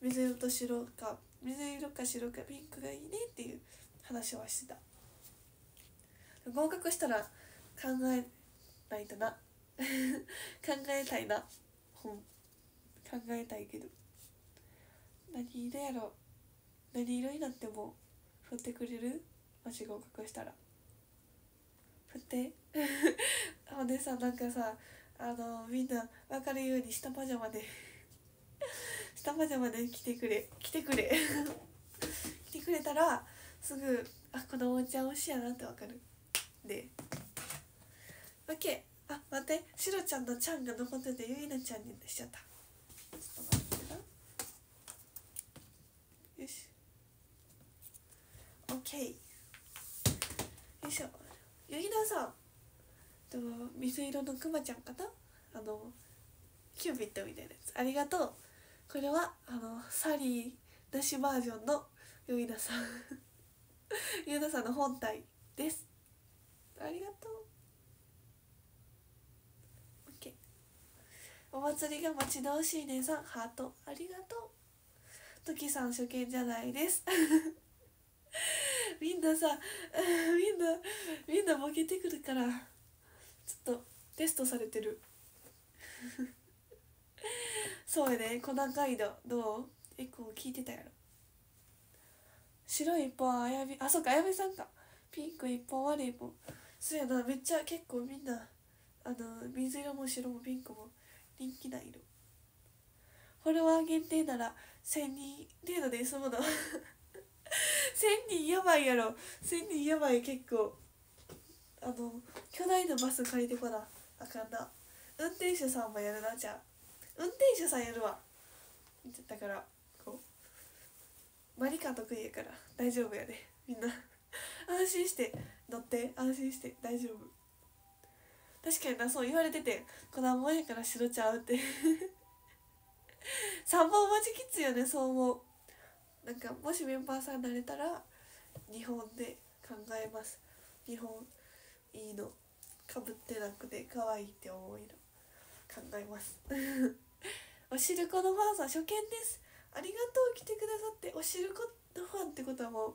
水色と白か水色か白かピンクがいいねっていう話はしてた。合格したら考えないとな。(laughs) 考えたいな。本考えたいけど。何色やろ何色になっても振ってくれる？もし合格したら。振って。(laughs) ほんでさなんかさあのみんな分かるように下パジャマで。(laughs) 下パジャマで来てくれ。来てくれ。(laughs) 来てくれたらすぐあこのおんちゃん推しやなって分かる。で。OK あ待って。しろちゃんのちゃんが残っててゆいなちゃんにしちゃったちょっと待ってなよし OK よいしょ。ゆいなさんと水色のくまちゃんかな？あのキュービットみたいなやつ。ありがとう。これはあのサリーなしバージョンのゆいなさん。(laughs) ゆいなさんの本体です。ありがとう。OK お祭りが待ち遠しい姉さんハート。ありがとう。時さん初見じゃないです。(laughs) (laughs) みんなさ (laughs) みんなみんなボケてくるからちょっとテストされてる。(laughs) そうやね。コナンガイドどう？エコー聞いてたやろ。白い一本あやびあそうかあやびさんか。ピンク一本悪い一本。そうやな。めっちゃ結構みんなあの水色も白もピンクも人気な色フォロワー限定なら1000人程度で済むの。1000人やばいやろ。1000人やばい結構。あの巨大なバス借りてこな。あかんな。運転手さんもやるなじゃあ。運転手さんやるわ。だからこうマリカ得意やから大丈夫やで。みんな。安心して乗って安心して大丈夫。確かになそう言われてて子供やから白ちゃうって。(laughs) 3本マジきついよねそう思う。なんかもしメンバーさんになれたら日本で考えます。日本いいのかぶってなくて可愛いって思う色考えます。(laughs) おしるこのファンさん初見です。ありがとう来てくださっておしるこのファンってことはも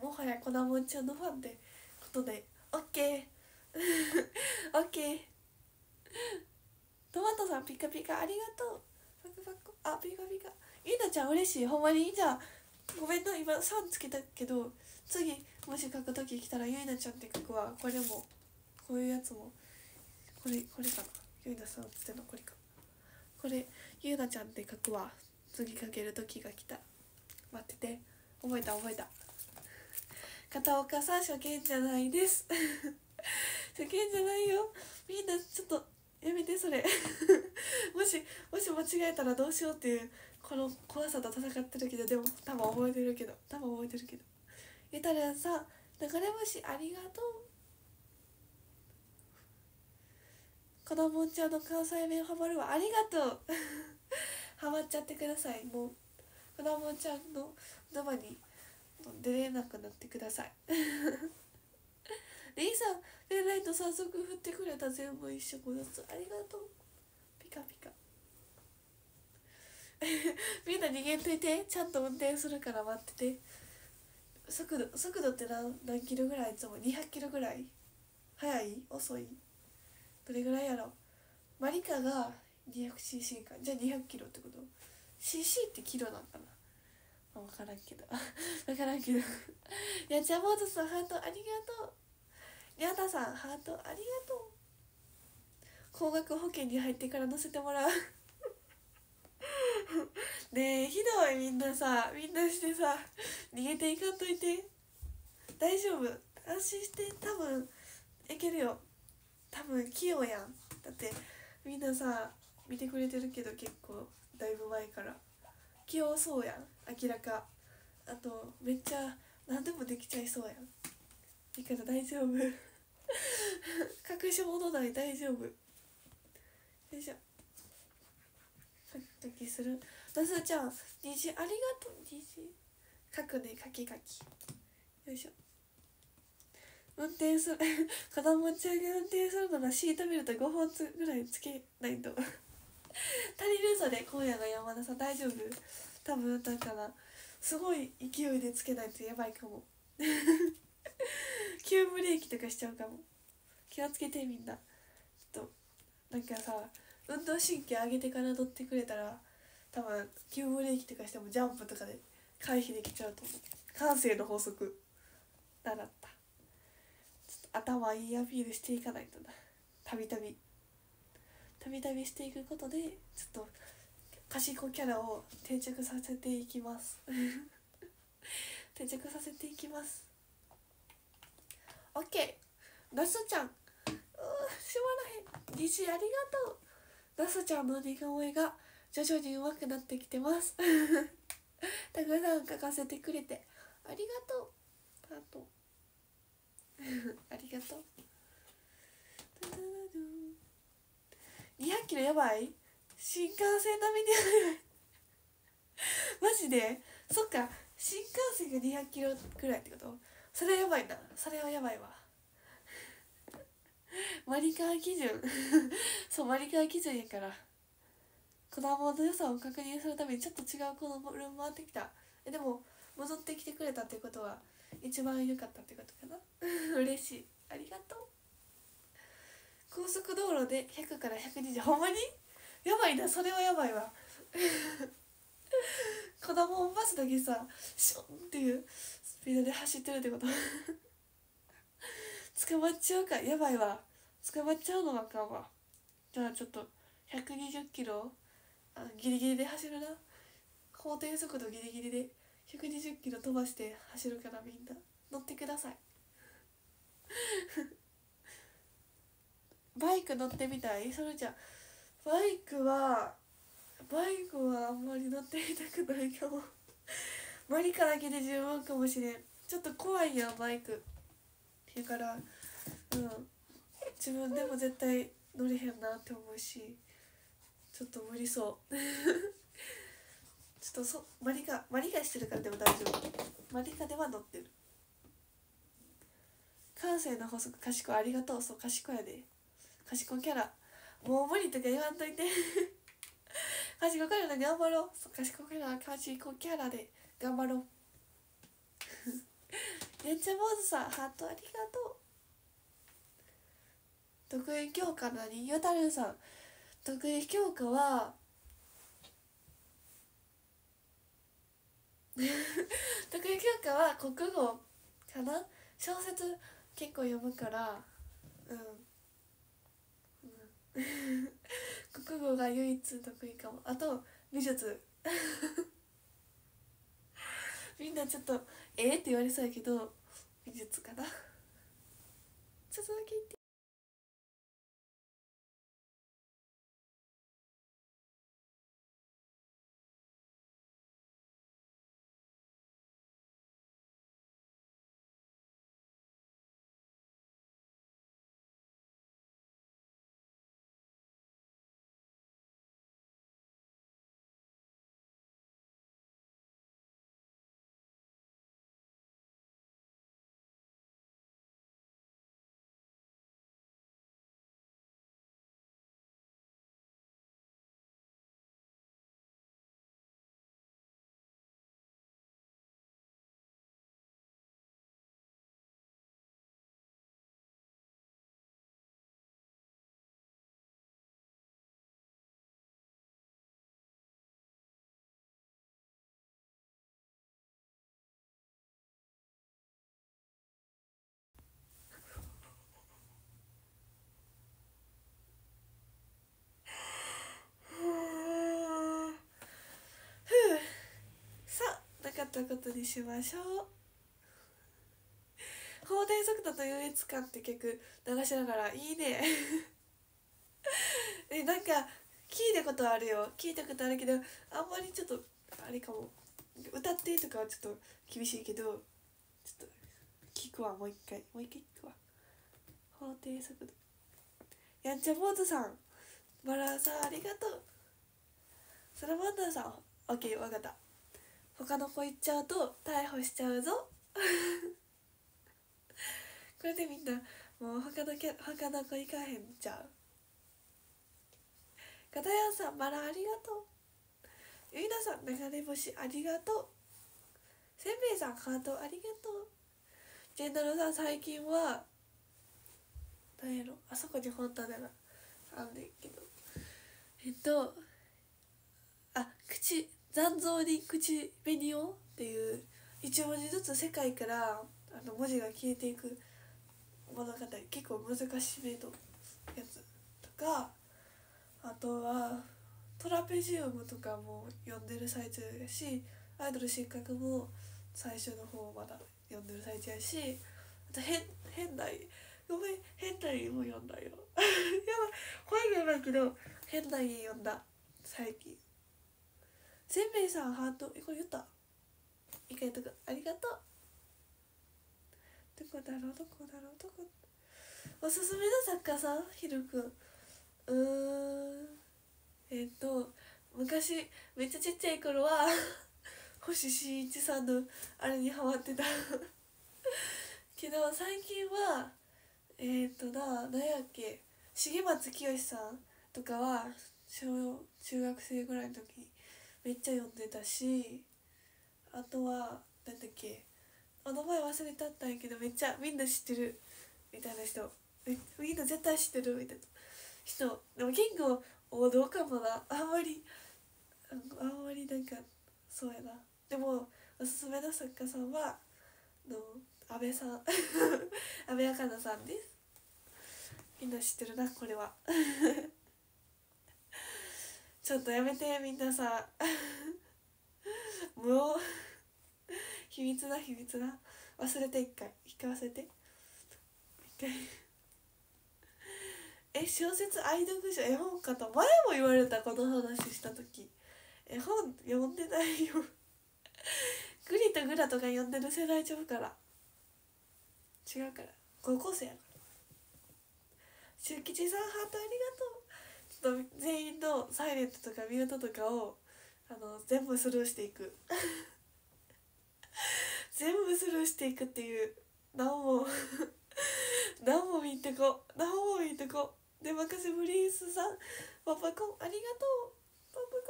うもはやこだもんちゃんのファンってことでオッケー。(laughs) オッケー。トマトさんピカピカ。ありがとう。パクパク。あピカピカ。ゆなちゃん嬉しいほんまに？いいじゃあごめんな今3つけたけど次もし書く時来たらゆいなちゃんって書くわ。これもこういうやつも。これこれかな？ゆいなさんつってのこれか。これゆうなちゃんって書くわ。次書ける時が来た。待ってて。覚えた覚えた。片岡さん初見じゃないです。(laughs) 初見じゃないよ。みんなちょっとやめてそれ。(laughs) もしもし間違えたらどうしようっていうこの怖さと戦ってるけどでも多分覚えてるけど多分覚えてるけど。ゆたらさ流れ星ありがとう。子供ちゃんの関西弁ハマるわ。ありがとう。(laughs) ハマっちゃってください。もう子供ちゃんの沼に出れなくなってください。(laughs) レイさんレイライト早速振ってくれた全部一緒。こつありがとう。ピカピカ。(laughs) みんな逃げんといてちゃんと運転するから待ってて。速度速度って何何キロぐらいいつも。200キロぐらい。速い？遅い？どれぐらいやろマリカが 200cc か。じゃあ200キロってこと？cc ってキロなんかな？分からんけど。(laughs) 分からんけど。(laughs) いやちゃぼーずさんハートありがとう。りゃたさんハートありがとう。高額保険に入ってから乗せてもらう。(laughs) ねえひどいみんなさみんなしてさ逃げていかんといて。大丈夫。安心して多分いけるよ。多分器用やん。だってみんなさ見てくれてるけど結構だいぶ前から。器用そうやん。明らか。あとめっちゃ何でもできちゃいそうやん。いいから大丈夫。(laughs) 隠し物ない。大丈夫。よいしょ。する。なすちゃん虹ありがとう。虹書くね書き書き。よいしょ。運転する。(laughs) 子供ちゃんが運転するならシートベルト5本つぐらいつけないと。(laughs) 足りるそれ今夜の山田さん。大丈夫？多分だから。すごい勢いでつけないとやばいかも。(laughs) 急ブレーキとかしちゃうかも。気をつけてみんな。ちょっとなんかさ運動神経上げてから乗ってくれたら多分急ブレーキとかしてもジャンプとかで回避できちゃうと思う。感性の法則。習った。頭いいアピールしていかないとな。たびたび。たびたびしていくことでちょっと賢いキャラを定着させていきます。(laughs) 定着させていきます。オッケー。ナスちゃん。うーしまらへん。虹ありがとう。ナスちゃんの似顔絵が徐々に上手くなってきてます。(laughs) たくさん描かせてくれてありがとう。ハート。ありがとう。200 (laughs) キロやばい。新幹線並みにやばい。(laughs) マジで？そっか。新幹線が200キロぐらいってこと？それはやばいな。それはやばいわ。マリカー基準。(laughs) そうマリカー基準やから。果物の良さを確認するためにちょっと違うこのルーム回ってきた。えでも戻ってきてくれたってことは一番良かったってことかな。(laughs) 嬉しい。ありがとう。高速道路で100から120ほんまに？やばいな。それはやばいわ。(laughs) 子供をバスだけさシュンっていうスピードで走ってるってこと。捕まっちゃうかやばいわ。捕まっちゃうのはあかんわ。じゃあちょっと120キロあギリギリで走るな。法定速度ギリギリで120キロ飛ばして走るからみんな。乗ってください。(laughs) バイク乗ってみたい？それじゃバイクはバイクはあんまり乗ってみたくないかも。(laughs) マリカだけで十分かもしれん。ちょっと怖いやんバイク。だからうん。自分でも絶対乗れへんなって思うしちょっと無理そう。(laughs) ちょっとそマリカマリカしてるからでも大丈夫。マリカでは乗ってる。感性の法則賢い。ありがとう。そう賢いやで。賢いキャラ。もう無理とか言わんといて。(laughs) 賢いキャラで頑張ろう。そう賢いキャラ賢いキャラで。頑張ろう。(laughs) めっちゃ坊主さん。ハートありがとう。得意教科何よたるさん。得意教科は (laughs) 得意教科は国語かな？小説結構読むからうん。(laughs) 国語が唯一得意かも。あと美術。(laughs) みんなちょっと「えー、って言われそうやけど美術かな？続きて。ったことにしましょう。法定速度と優越感って曲流しながらいいね。(laughs) えなんか聞いたことあるよ。聞いたことあるけどあんまりちょっとあれかも。歌ってとかはちょっと厳しいけどちょっと聞くわもう一回。もう一回聞くわ。法定速度。やんちゃ坊主さん。バラさんありがとう。サラマンダーさん。オッケー分かった。他の子行っちゃうと逮捕しちゃうぞ。(laughs) これでみんなもう他のキャ他の子行かへんちゃう。片山さんバラありがとう。ゆいなさん流れ星ありがとう。せんべいさんハートありがとう。ジェンダロさん最近は何やろあそこに本棚があんねんけど。えっとあ口残像に口紅をっていう一文字ずつ世界からあの文字が消えていく物語。結構難しめのやつとかあとはトラペジウムとかも読んでる最中やしアイドル失格も最初の方まだ読んでる最中やしあと変変代ごめん変代も読んだ。よやばい。声がやばいけど変代読んだ。最近。せんべいさんハートえこれ言った？一回言っとくありがとう。どこだろう？どこだろう？どこ？おすすめの作家さん？ひるくんうん。えっ、と昔めっちゃちっちゃい頃は (laughs) 星新一さんのあれにハマってた。(laughs) けど最近はえっ、とな何やっけ？重松清さんとかは小中学生ぐらいの時にめっちゃ読んでたしあとは何だっけお名前忘れたったんやけどめっちゃみんな知ってるみたいな人みんな絶対知ってるみたいな人。でもキング王道かもな。あんまりあんまりなんかそうやな。でもおすすめの作家さんはの安倍さん。(laughs) 安倍茜さんです。みんな知ってるなこれは。ちょっとやめてみんなさ。(laughs) もう秘密だ秘密だ。忘れて一回。一回忘れて。一回。(laughs) え小説愛読書？絵本かと。前も言われたこの話した時。絵本読んでないよ。(laughs) グリとグラとか読んでる世代ちゃうから。違うから。高校生やから。周吉さんハートありがとう。と全員のサイレントとかミュートとかをあの全部スルーしていく。(laughs) 全部スルーしていくっていう何も (laughs) 何も見てこ。何も見てこ。で任せブリースさんパパコンありがとう。パパコン。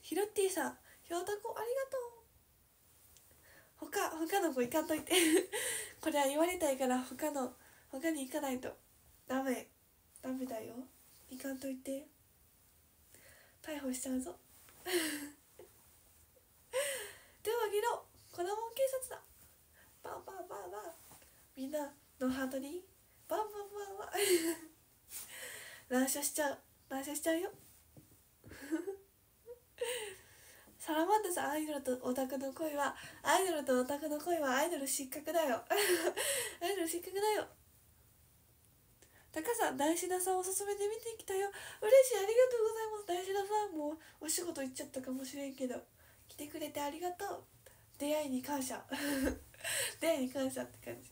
ヒロッティさんひょうたこありがとう。他他の子行かんといて。(laughs) これは言われたいから他の他に行かないと。ダメ。ダメだよ。行かんといて。逮捕しちゃうぞ。手を挙げろ子供警察だ。バンバンバンバン。みんなのハートにバンバンバンバン。(laughs) 乱射しちゃう。乱射しちゃうよ。サラマンダさんアイドルとオタクの恋はアイドルとオタクの恋はアイドル失格だよ。(laughs) アイドル失格だよ。タカさん大志田さんおすすめで見てきたよ。嬉しいありがとうございます。大志田さんもお仕事行っちゃったかもしれんけど。来てくれてありがとう。出会いに感謝。(laughs) 出会いに感謝って感じ。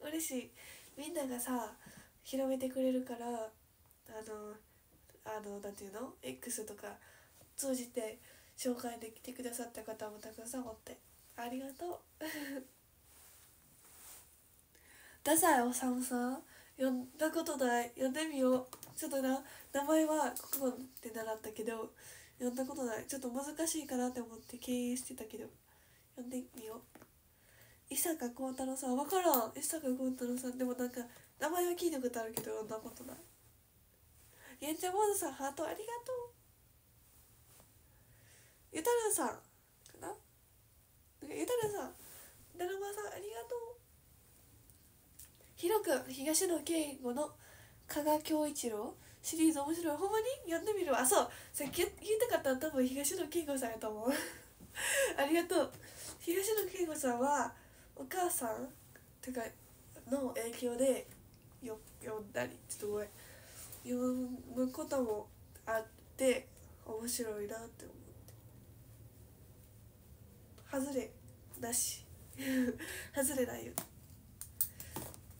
嬉しい。みんながさ広めてくれるからあのあのなんていうの？X とか通じて紹介できてくださった方もたくさんおって。ありがとう。太宰治さん。読んだことない。読んでみよう。ちょっとな名前は国語で習ったけど読んだことない。ちょっと難しいかなって思って経営してたけど読んでみよう。伊坂幸太郎さん。分からん。伊坂幸太郎さん。でもなんか名前は聞いたことあるけど読んだことない。ゲンチャボードさん。ハートありがとう。ゆたるさん。かな？ゆたるさん。だるまさん。ありがとう。ひろく東野圭吾の加賀恭一郎シリーズ面白い。ほんまに？読んでみるわ。あそう。さっき言いたかったの多分東野圭吾さんやと思う。(laughs) ありがとう。東野圭吾さんはお母さんてかの影響でよ読んだり。ちょっとごめん。読むこともあって面白いなって思って。外れなし。(laughs) 外れないよ。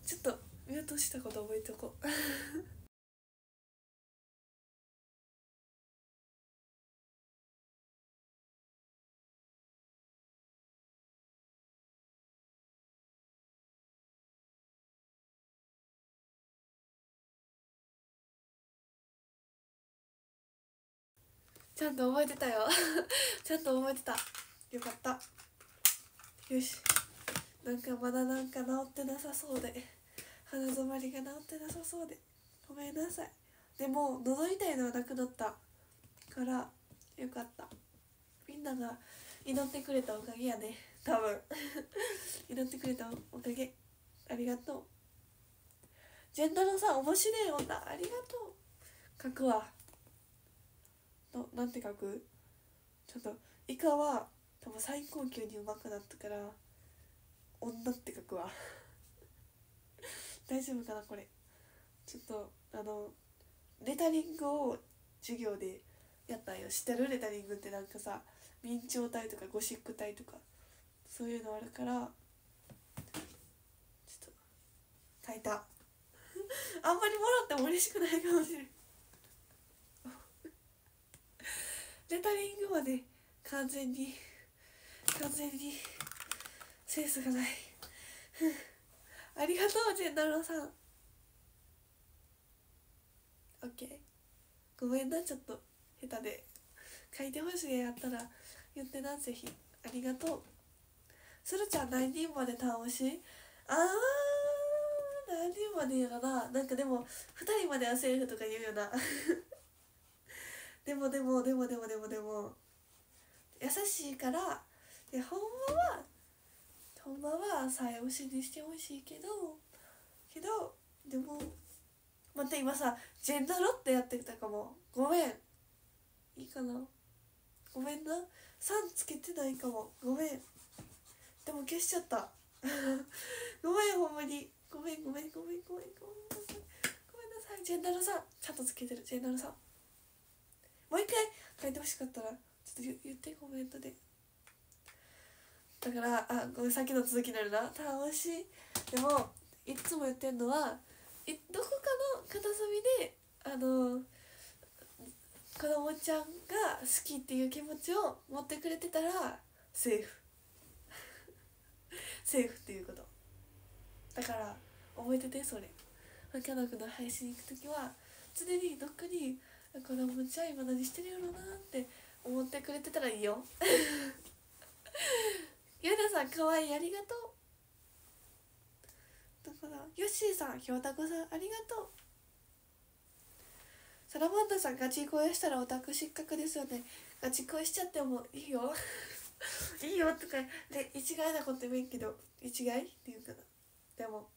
ちょっとミュートしたこと覚えておこう。ちゃんと覚えてたよ。(laughs) ちゃんと覚えてた。よかった。よし。なんかまだなんか治ってなさそうで。鼻詰まりが治ってなさそうで。ごめんなさい。でも喉痛いのはなくなったからよかった。みんなが祈ってくれたおかげやね。多分。(laughs) 祈ってくれたおかげ。ありがとう。ジェンダロさん面白い女ありがとう。書くわ。のなんて書く？ちょっとイカは多分最高級にうまくなったから女って書くわ。大丈夫かなこれ。ちょっとあのレタリングを授業でやったんよ。知ってるレタリングってなんかさ明朝体とかゴシック体とかそういうのあるからちょっと書いた。(laughs) あんまりもらっても嬉しくないかもしれん。(laughs) レタリングまで完全に完全にセンスがない。ありがとうジェンダロさん。オッケーごめんなちょっと下手で書いてほしいやったら言ってなぜひ。ありがとう。するちゃん何人まで倒しあー何人までやろな？なんかでも2人まではセーフとか言うよな。(laughs) でもでもでもでもでもでも。優しいから。でほんまはほんまはさえ押しにしてほしいけどけどでも待って今さジェンダロってやってたかも。ごめん。いいかな。ごめんな。3つけてないかも。ごめん。でも消しちゃった。(laughs) ごめんほんまに。ごめんごめんごめんごめんごめんごめんなさい。ジェンダロさん。ちゃんとつけてる。ジェンダロさん。もう一回書いてほしかったらちょっと言ってコメントで。だからあごめんさっきの続きになるな。楽しい。でもいつも言ってんのはいどこかの片隅であの子供ちゃんが好きっていう気持ちを持ってくれてたらセーフ。(laughs) セーフっていうこと。だから覚えててそれ。キャノクの配信行く時は常にどっかに子供ちゃん今何してるやろなって思ってくれてたらいいよ。(laughs) ゆなさんかわいいありがとう。だからヨッシーさんひょうたこさんありがとう。サラマンダさんガチ恋したらオタク失格ですよね。ガチ恋しちゃってもいいよ。(laughs) いいよとかで一概なこと言えんけど一概っていうかな。でも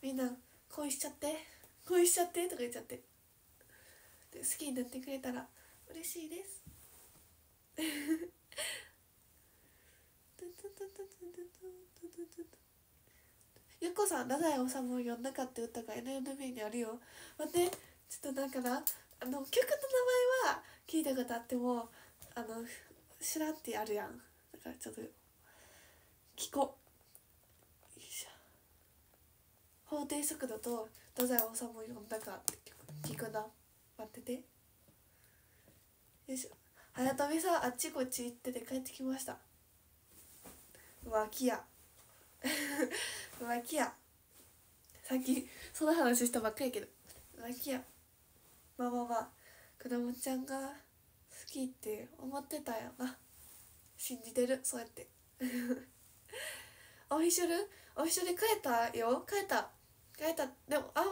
みんな恋しちゃって恋しちゃってとか言っちゃって。で好きになってくれたら嬉しいです。ゆっこさん太宰治を呼んだかって歌が NNB にあるよ待ってちょっとなんかなあの曲の名前は聞いたことあってもあの知らんってあるやんだからちょっと聞こよいしょ法定速度と太宰治を呼んだかって曲聞くな待っててよいしょ早飛さんあっちこっち行ってて帰ってきました浮気や。(laughs) 浮気や。さっきその話したばっかりやけど。浮気や。まあまあまあ子供ちゃんが好きって思ってたよな。信じてるそうやって。オフィシャルオフィシャル変えたよ。変えた。変えた。でもあんま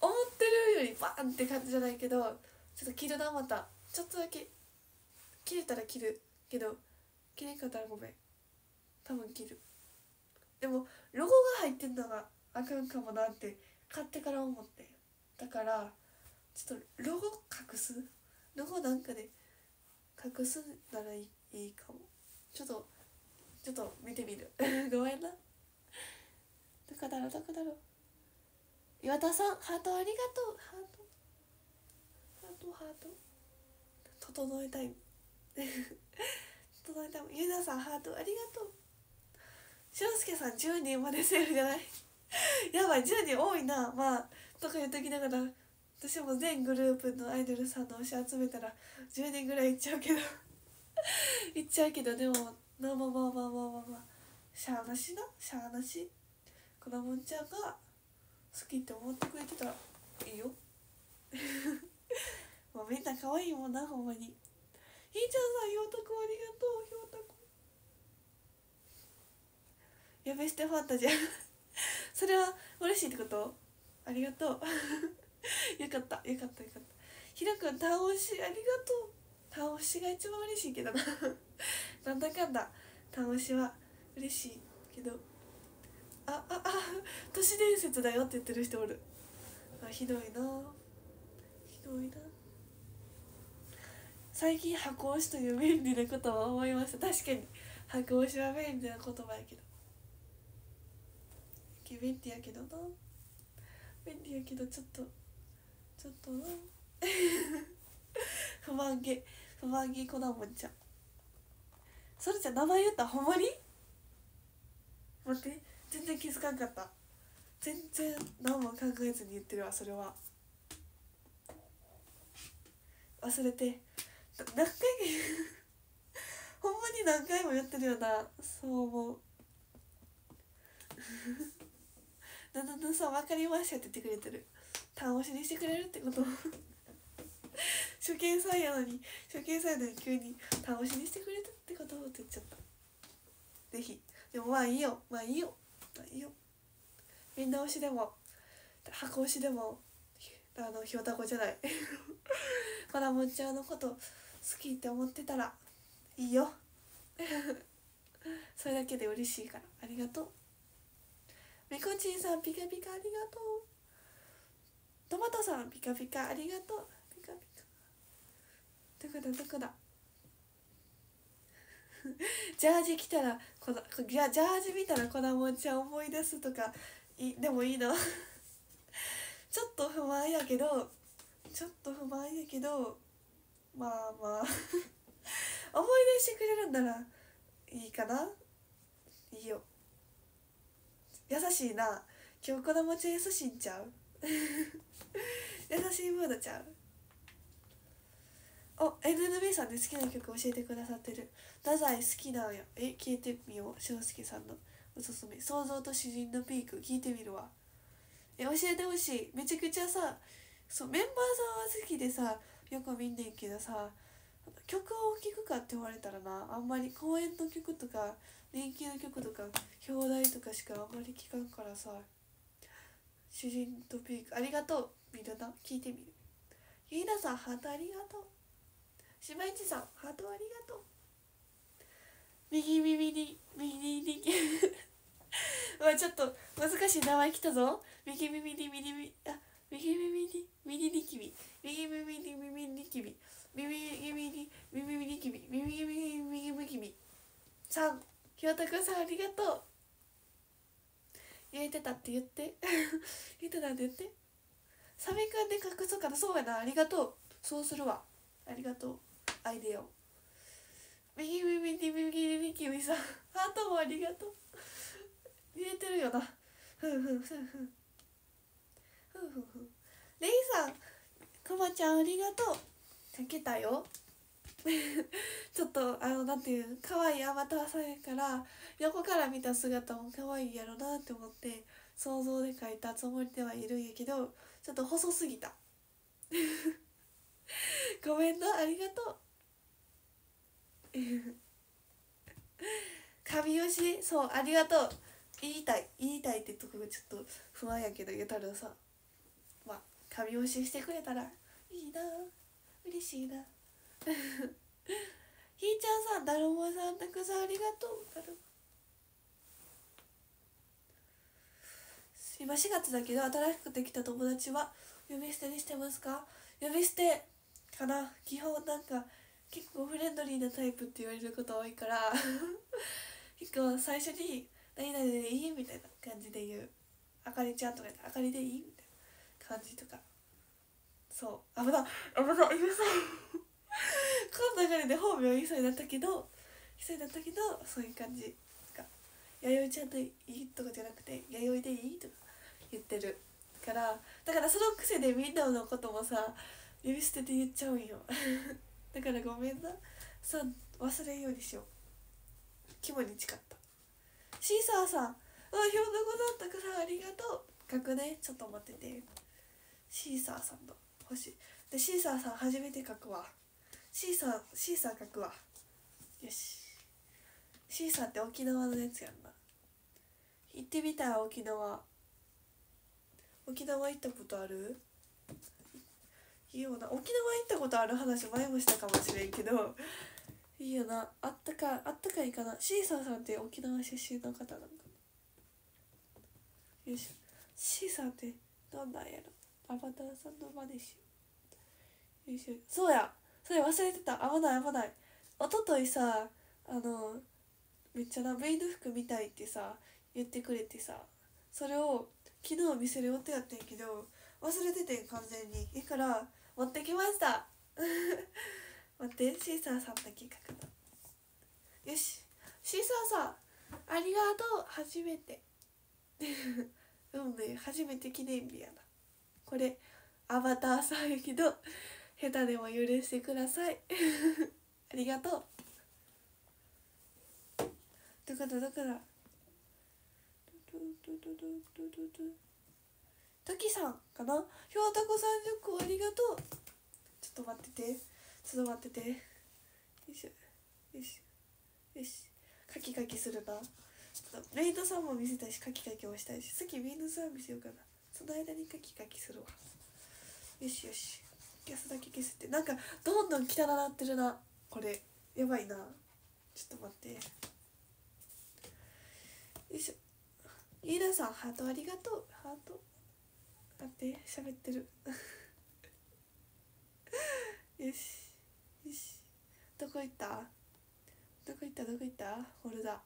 思ってるよりバーンって感じじゃないけどちょっと切るなまた。ちょっとだけ。切れたら切るけど切れんかったらごめん多分切る。でもロゴが入ってんのがあかんかもなって買ってから思って。だからちょっとロゴ隠す？ロゴなんかで隠すならいいかも。ちょっとちょっと見てみる。(laughs) ごめんな。どこだろうどこだろう岩田さんハートありがとう。ハート。ハートハート。整えたい。(laughs) 整えたいゆなさんハートありがとう。俊介さん10人までセーフじゃない？(laughs) やばい10人多いな。まあとか言っときながら私も全グループのアイドルさんの推し集めたら10人ぐらいいっちゃうけど。(laughs) いっちゃうけどでもまあまあまあまあまあまあまあ。しゃあなしな？しゃあなし？子供ちゃんが好きって思ってくれてたらいいよ。(laughs) もうみんな可愛いもんなほんまに。ひーちゃんさんひょうたくありがとう。ひょうたくやべしてファンタジーそれは嬉しいってこと？ありがとう。(laughs) よかった。よかったよかった。ひろくん倒しありがとう。倒しが一番嬉しいけどな。(laughs) なんだかんだ。倒しは嬉しいけど。あああ都市伝説だよって言ってる人おる。あひどいな。ひどいな。最近箱押しという便利な言葉を思いました。確かに。箱押しは便利な言葉やけど。便利やけどな。便利やけどちょっとちょっとな。(laughs) 不満げ不満げこだもんちゃん。それじゃ名前言ったほんまに？待って全然気づかんかった。全然何も考えずに言ってるわそれは。忘れて。何回？(laughs) ほんまに何回も言ってるよな。そう思う。なななさん分かりましたって言ってくれてる単押しにしてくれるってこと初見さんやのに初見さんやのに急に倒しにしてくれたってことって言っちゃったぜひでもまあいいよまあいいよまあいいよみんな推しでも箱推しでもあのひょうたこじゃないコラモちゃんのこと好きって思ってたらいいよそれだけで嬉しいからありがとうみこちんさんピカピカありがとう。トマトさんピカピカありがとう。ピカピカ。どこだどこだ。(laughs) ジャージ着たらこのジャージ見たらこだもんちゃん思い出すとかいでもいいの？(laughs) ちょっと不満やけどちょっと不満やけどまあまあ。(laughs) 思い出してくれるんならいいかな？いいよ。優しいな。今日こだもちゃん優しいんちゃう？(laughs) 優しいムードちゃう？お NNB さんで好きな曲教えてくださってる。太宰好きなんや。え聞いてみよう。翔介さんの。おすすめ。想像と詩人のピーク。聞いてみるわ。え教えてほしい。めちゃくちゃさそうメンバーさんは好きでさよく見んねんけどさ曲を聴くかって言われたらなあんまり公演の曲とか人気の曲とか表題とかしかあんまり聞かんからさ主人とピークありがとうみんな聞いてみる。ゆいなさんハートありがとう。島市さんハートありがとう。右耳に右に。(laughs) まあちょっと難しい名前来たぞ。右耳に右耳あ右耳に右ニキビ右耳に耳ニキビ右耳に耳ニキビ右耳に右ニキビ3清田君さんありがとう。言えてたって言って。(laughs) 言ってたって言って。サメ缶で隠そうかな。そうやな。ありがとう。そうするわ。ありがとう。アイディアを。右耳に右に君さんハートもありがとう言えてるよなふんふんふんふんふんふんふんレイさんくまちゃんありがとうかけたよ (laughs) ちょっとあのなんていう可愛いアバターさんやから横から見た姿も可愛いやろなって思って想像で描いたつもりではいるんやけどちょっと細すぎた。(laughs) ごめんなありがとう。(laughs) 神押し。そうありがとう。言いたい。言いたいってとこがちょっと不安やけど言うたらさまあ神押ししてくれたらいいな。嬉しいな。(laughs) ひーちゃんさんだるまさんたくさんありがとう。だる今4月だけど新しくできた友達は呼び捨てにしてますか？呼び捨てかな？基本なんか結構フレンドリーなタイプって言われること多いから。(laughs) 結構最初に「何々でいい?」みたいな感じで言う「あかりちゃん」とか「あかりでいい?」みたいな感じとか。そう。危ない危ない言うそうこの流れで本名言いそうになったけど言いそうになったけどそういう感じが「弥生ちゃんでいい?」とかじゃなくて「弥生でいい?」とか言ってるからだからその癖でみんなのこともさ呼び捨てて言っちゃうんよ。(laughs) だからごめんな。さ忘れんようにしよう。肝に誓った。シーサーさんあひょんなことあったからありがとう。書くね。ちょっと待ってて。シーサーさんの星。でシーサーさん初めて書くわ。シーサーシーサー書くわ。よし。シーサーって沖縄のやつやんな。行ってみたい沖縄。沖縄行ったことある？いいよな。沖縄行ったことある話前もしたかもしれんけど。いいよな。あったかあったかいかな。シーサーさんって沖縄出身の方なんか。なよしシーサーってどんなんやろ。アバターさんの真似しよう。よいしょ。そうやそれ忘れてた。危ない危ない。一昨日さあのめっちゃなメイド服見たいってさ言ってくれてさそれを昨日見せる予定やってんけど忘れててん完全に。いいから持ってきました。(laughs) 待ってシーサーさんだけ書くのよし。シーサーさんありがとう。初めて。(laughs) 運命初めて記念日やな。これアバターさんやけど。下手でも許してください。(laughs) ありがとう。どこだどこだトキさんかな？ひょうたこ30個ありがとう。ちょっと待ってて。ちょっと待ってて。よいしょ。よしよしカキカキするな。ちょっとメイドさんも見せたいしカキカキもしたいし。次メイドさん見せようかな。その間にカキカキするわ。よしよし。消すだけ消すってなんかどんどん汚なってるな。これやばいな。ちょっと待って。よいしょ。飯田さんハートありがとう。ハート。待って喋ってる。(laughs) よし。よし。どこ行った？どこ行った？どこ行った？ホルダー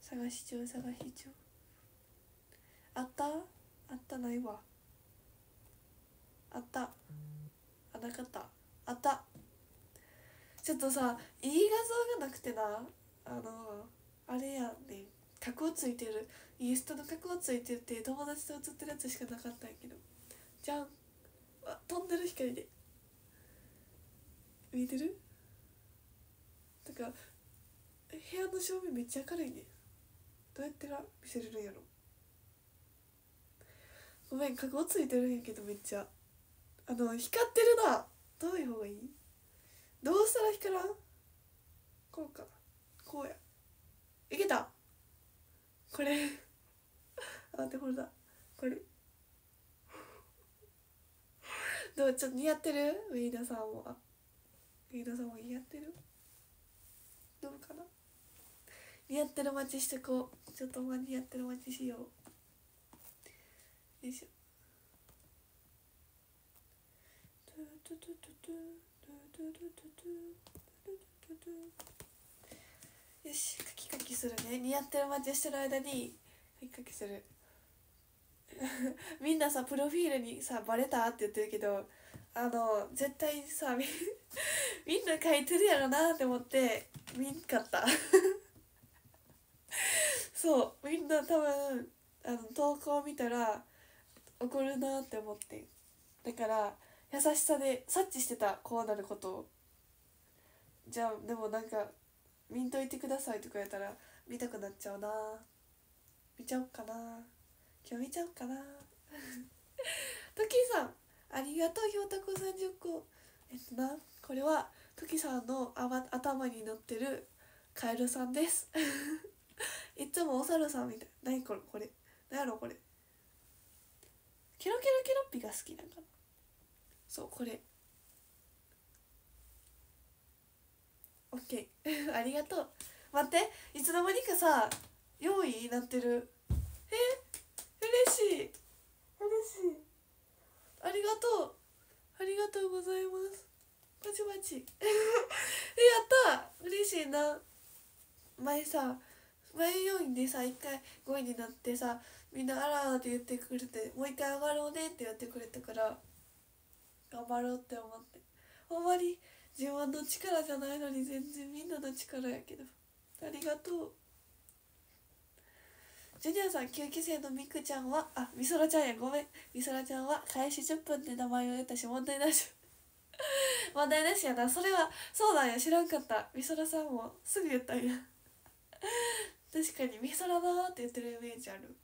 探し中探し中。あった？あったないわ。あった。あなかった。あった。ちょっとさいい画像がなくてな。あのあれやね。角をついてる。インスタの角をついてて友達と写ってるやつしかなかったんやけど。じゃん。あ飛んでる光で。見えてる？だか部屋の照明めっちゃ明るいね。どうやってら見せれるんやろ。ごめんカゴついてるんやけどめっちゃ。あの光ってるな。どういう方がいい？どうしたら光らん？こうか。こうや。いけた。これ。(laughs) あ待ってこれだこれ。どうちょっと似合ってる？ウィーダさんも。あウィーダさんも似合ってる？どうかな？似合ってる待ちしてこう。ちょっとおま似合ってる待ちしよう。よいしょ。よしカキカキするね。似合ってる待ちしてる間にカキカキする。(laughs) みんなさプロフィールにさバレたって言ってるけどあの絶対さみみんな書いてるやろなって思って見んかった。(laughs) そうみんな多分あの投稿見たら怒るなって思って。だから優しさで察知してたこうなることを。じゃあでもなんか見んといてくださいとか言ったら見たくなっちゃうな。見ちゃおうかな。今日見ちゃおうかな。(laughs) トキさんありがとうひょうたこ30個えっとなこれはトキさんのあば頭に乗ってるカエルさんです。(laughs) いつもお猿さんみたい。何これこれ。何やろこれ。ケロケロケロッピが好きなんかなそうこれ。オッケー。(laughs) ありがとう。待って。いつの間にかさ用意になってる。え？嬉しい。嬉しい。ありがとう。ありがとうございます。パチパチえやった。嬉しいな。前さ前4位でさ1回5位になってさみんな「あら」って言ってくれて「もう一回上がろうね」ってやってくれたから頑張ろうって思って。ほんまに自分の力じゃないのに全然みんなの力やけど。ありがとう。ジュニアさん9期生のみくちゃんはあみそらちゃんや。ごめん。みそらちゃんは開始10分で名前を言ったし問題なし。(laughs) 問題なしやな。それはそうなんや。知らんかった。みそらさんもすぐ言ったんや。確かにみそらなーって言ってるイメージある。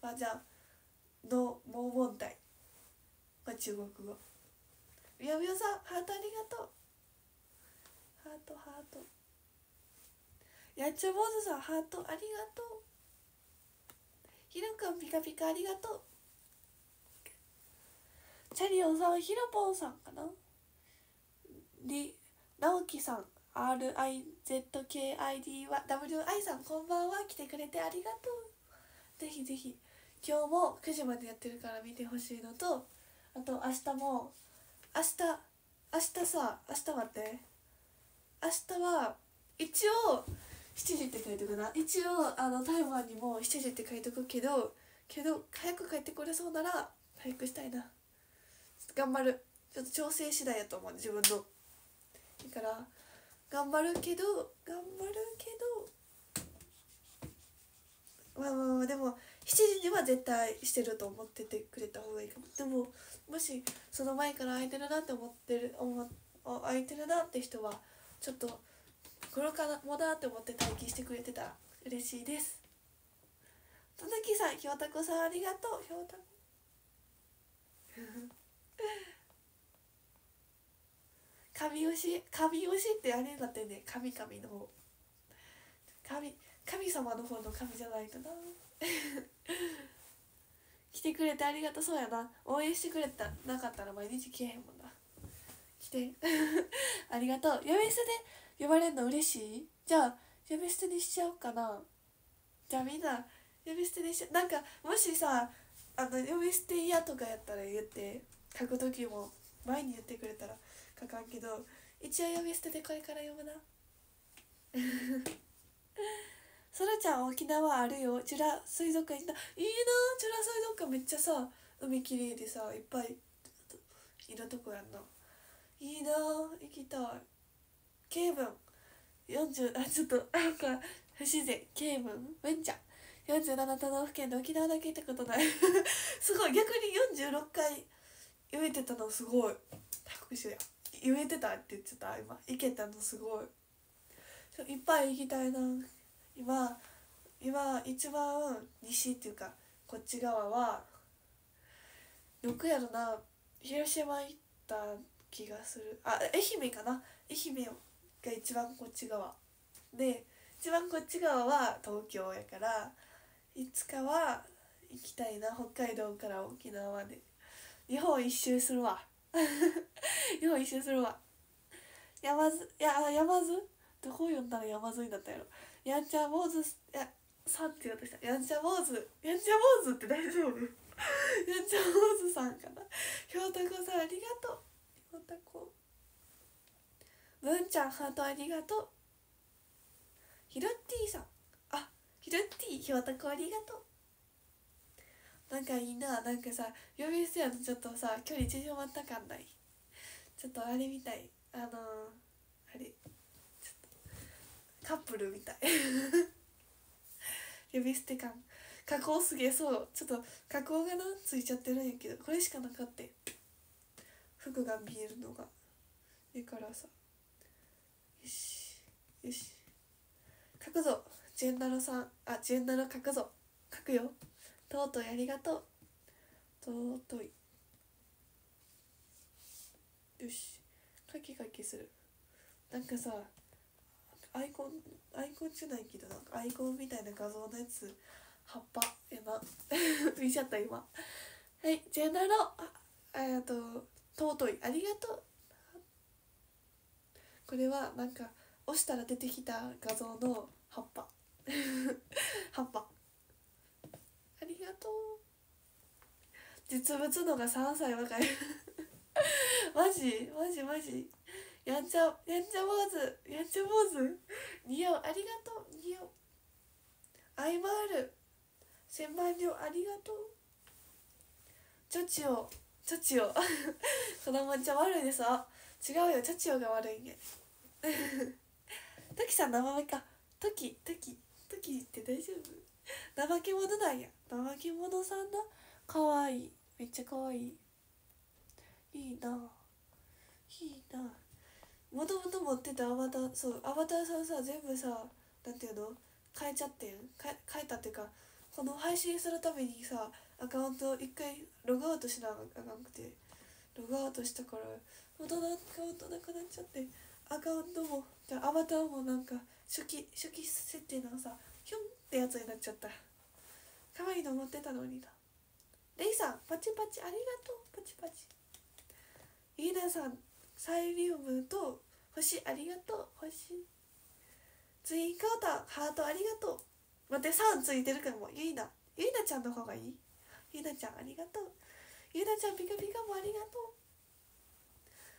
まあじゃあのもう問題。まあ中国語。みやみやさんハートありがとう。ハートハート。やっちゃ坊主さんハートありがとう。ひろくんピカピカありがとう。チャリオさんひろぽんさんかな。り直樹さん RIZKID は WI さんこんばんは。来てくれてありがとう。ぜひぜひ。今日も9時までやってるから見てほしいのとあと明日も明日明日さ明日待って。明日は一応7時って書いとくな。一応あのタイマーにも7時って書いとくけどけど早く帰ってこれそうなら早くしたいな。頑張る。ちょっと調整次第やと思う自分の。だから頑張るけど頑張るけどまあまあまあでも7時には絶対してると思っててくれた方がいいかも。でももしその前から空いてるなって思ってる思空いてるなって人はちょっとこれからもだって思って待機してくれてたら嬉しいです。たぬきさんひょうたこさんありがとう。ひょうたこ (laughs) 神推し神推しってあれになってね神々の方。神神様の方の神じゃないとな。(laughs) 来てくれてありがとうそうやな。応援してくれたなかったら毎日来えへんもんな。来て。(laughs) ありがとう。呼び捨てで呼ばれるの嬉しい？じゃあ呼び捨てにしちゃおうかな。じゃあみんな呼び捨てにしちゃなんかもしさあの呼び捨て嫌とかやったら言って書く時も前に言ってくれたら書かんけど一応呼び捨てでこれから読むな。(laughs) そらちゃん沖縄あるよ。チュラ水族館行った。いいな。チュラ水族館めっちゃさ海きれいでさいっぱいいるとこやんな。いいな。行きたい。ケイブン。40あちょっとなん。か不自然。ケイブン。文ちゃん。47都道府県で沖縄だけ行ったことない。(laughs) すごい。逆に46回言えてたのすごい。拍手や。言えてたって言ってた。今。行けたのすごい。いっぱい行きたいな。今今一番西っていうかこっち側はどこやろな広島行った気がする。あ愛媛かな？愛媛が一番こっち側。で一番こっち側は東京やからいつかは行きたいな北海道から沖縄まで。日本一周するわ。(laughs) 日本一周するわ。山津いや山津？どこを呼んだら山津になったやろ。やんちゃ坊主やさんって言おうとした。やんちゃ坊主やんちゃ坊主って大丈夫？(laughs) やんちゃ坊主さんかな？ひょうたこさんありがとう。ひょう。たこ文ちゃんハートありがとう。ひろっティさん。あひろっティひょうたこありがとう。なんかいいな。なんかさ呼び捨てやとちょっとさ距離縮まった感ない？ちょっとあれみたい。あのー、カップルみたい。(laughs) 呼び捨て感。加工すげえそう。ちょっと加工がなついちゃってるんやけど。これしかなかって服が見えるのが。だからさ。よし。よし。書くぞ。ジェンダロさん。あジェンダロ書くぞ。書くよ。とうとい。ありがとう。尊い。よし。カキカキする。なんかさアイコンアイコンじゃないけどなんかアイコンみたいな画像のやつ葉っぱやな (laughs) 見ちゃった今。はいジェナロあえっと尊い。ありがとう。これはなんか押したら出てきた画像の葉っぱ。(laughs) 葉っぱ。ありがとう。実物のが3歳若い。マジマジマジ。やんちゃやんちゃ坊主やんちゃ坊主？似合うありがとう。似合うアイマール千万両ありがとう。チョチオチョチオ。子供ちゃ悪いでさ違うよ。チョチオが悪いね (laughs) トキさん名前か。トキトキトキって大丈夫？怠け者なんや。怠け者さんだかわい。いめっちゃかわいい。いいな。いいな。もともと持ってたアバターそうアバターさんさ全部さなんていうの？変えちゃってん？変変えたっていうかこの配信するためにさアカウント一回ログアウトしなあかんくて。ログアウトしたから元のアカウントなくなっちゃってアカウントもじゃアバターもなんか初期初期設定のさヒョンってやつになっちゃった。可愛いの持ってたのにな。レイさんパチパチありがとうパチパチ。飯田さんサイリウムと星ありがとう星ツインカーターハートありがとう。待って3ついてるからもゆいな。ゆいなちゃんの方がいい？ゆいなちゃんありがとう。ゆいなちゃんピカピカもありがとう。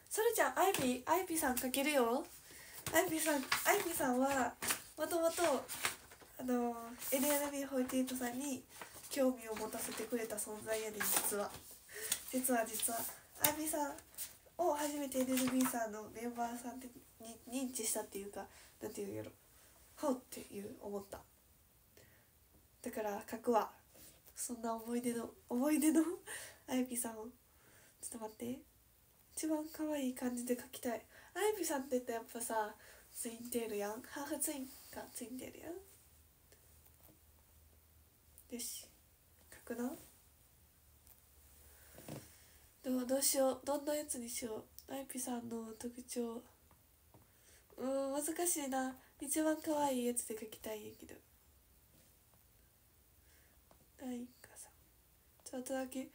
それちゃんアイビーアイビーさんかけるよ。アイビーさんアイビーさんはもともとあの NLB48 さんに興味を持たせてくれた存在やねん実は。実は実は。アイビーさんを初めて NLB さんのメンバーさんで認知したっていうかなんていうんやろ。ほうっていう思った。だから書くわ。そんな思い出の思い出の (laughs) あゆぴさんを。ちょっと待って。一番可愛い感じで書きたい。あゆぴさんって言ったらやっぱさツインテールやん。ハーフツインがツインテールやん。よし。書くな。でもどうしよう。どんなやつにしよう。アイピさんの特徴。うん難しいな。一番可愛いやつで描きたいんやけど。ないかさちょっとだけ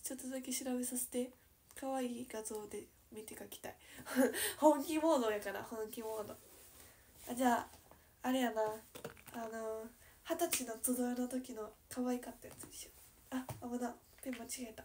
ちょっとだけ調べさせて。可愛い画像で見て描きたい。(laughs) 本気モードやから本気モード。あじゃああれやな。あの二、ー、十歳の集いの時の可愛かったやつにしよう。あ危な。ペン間違えた。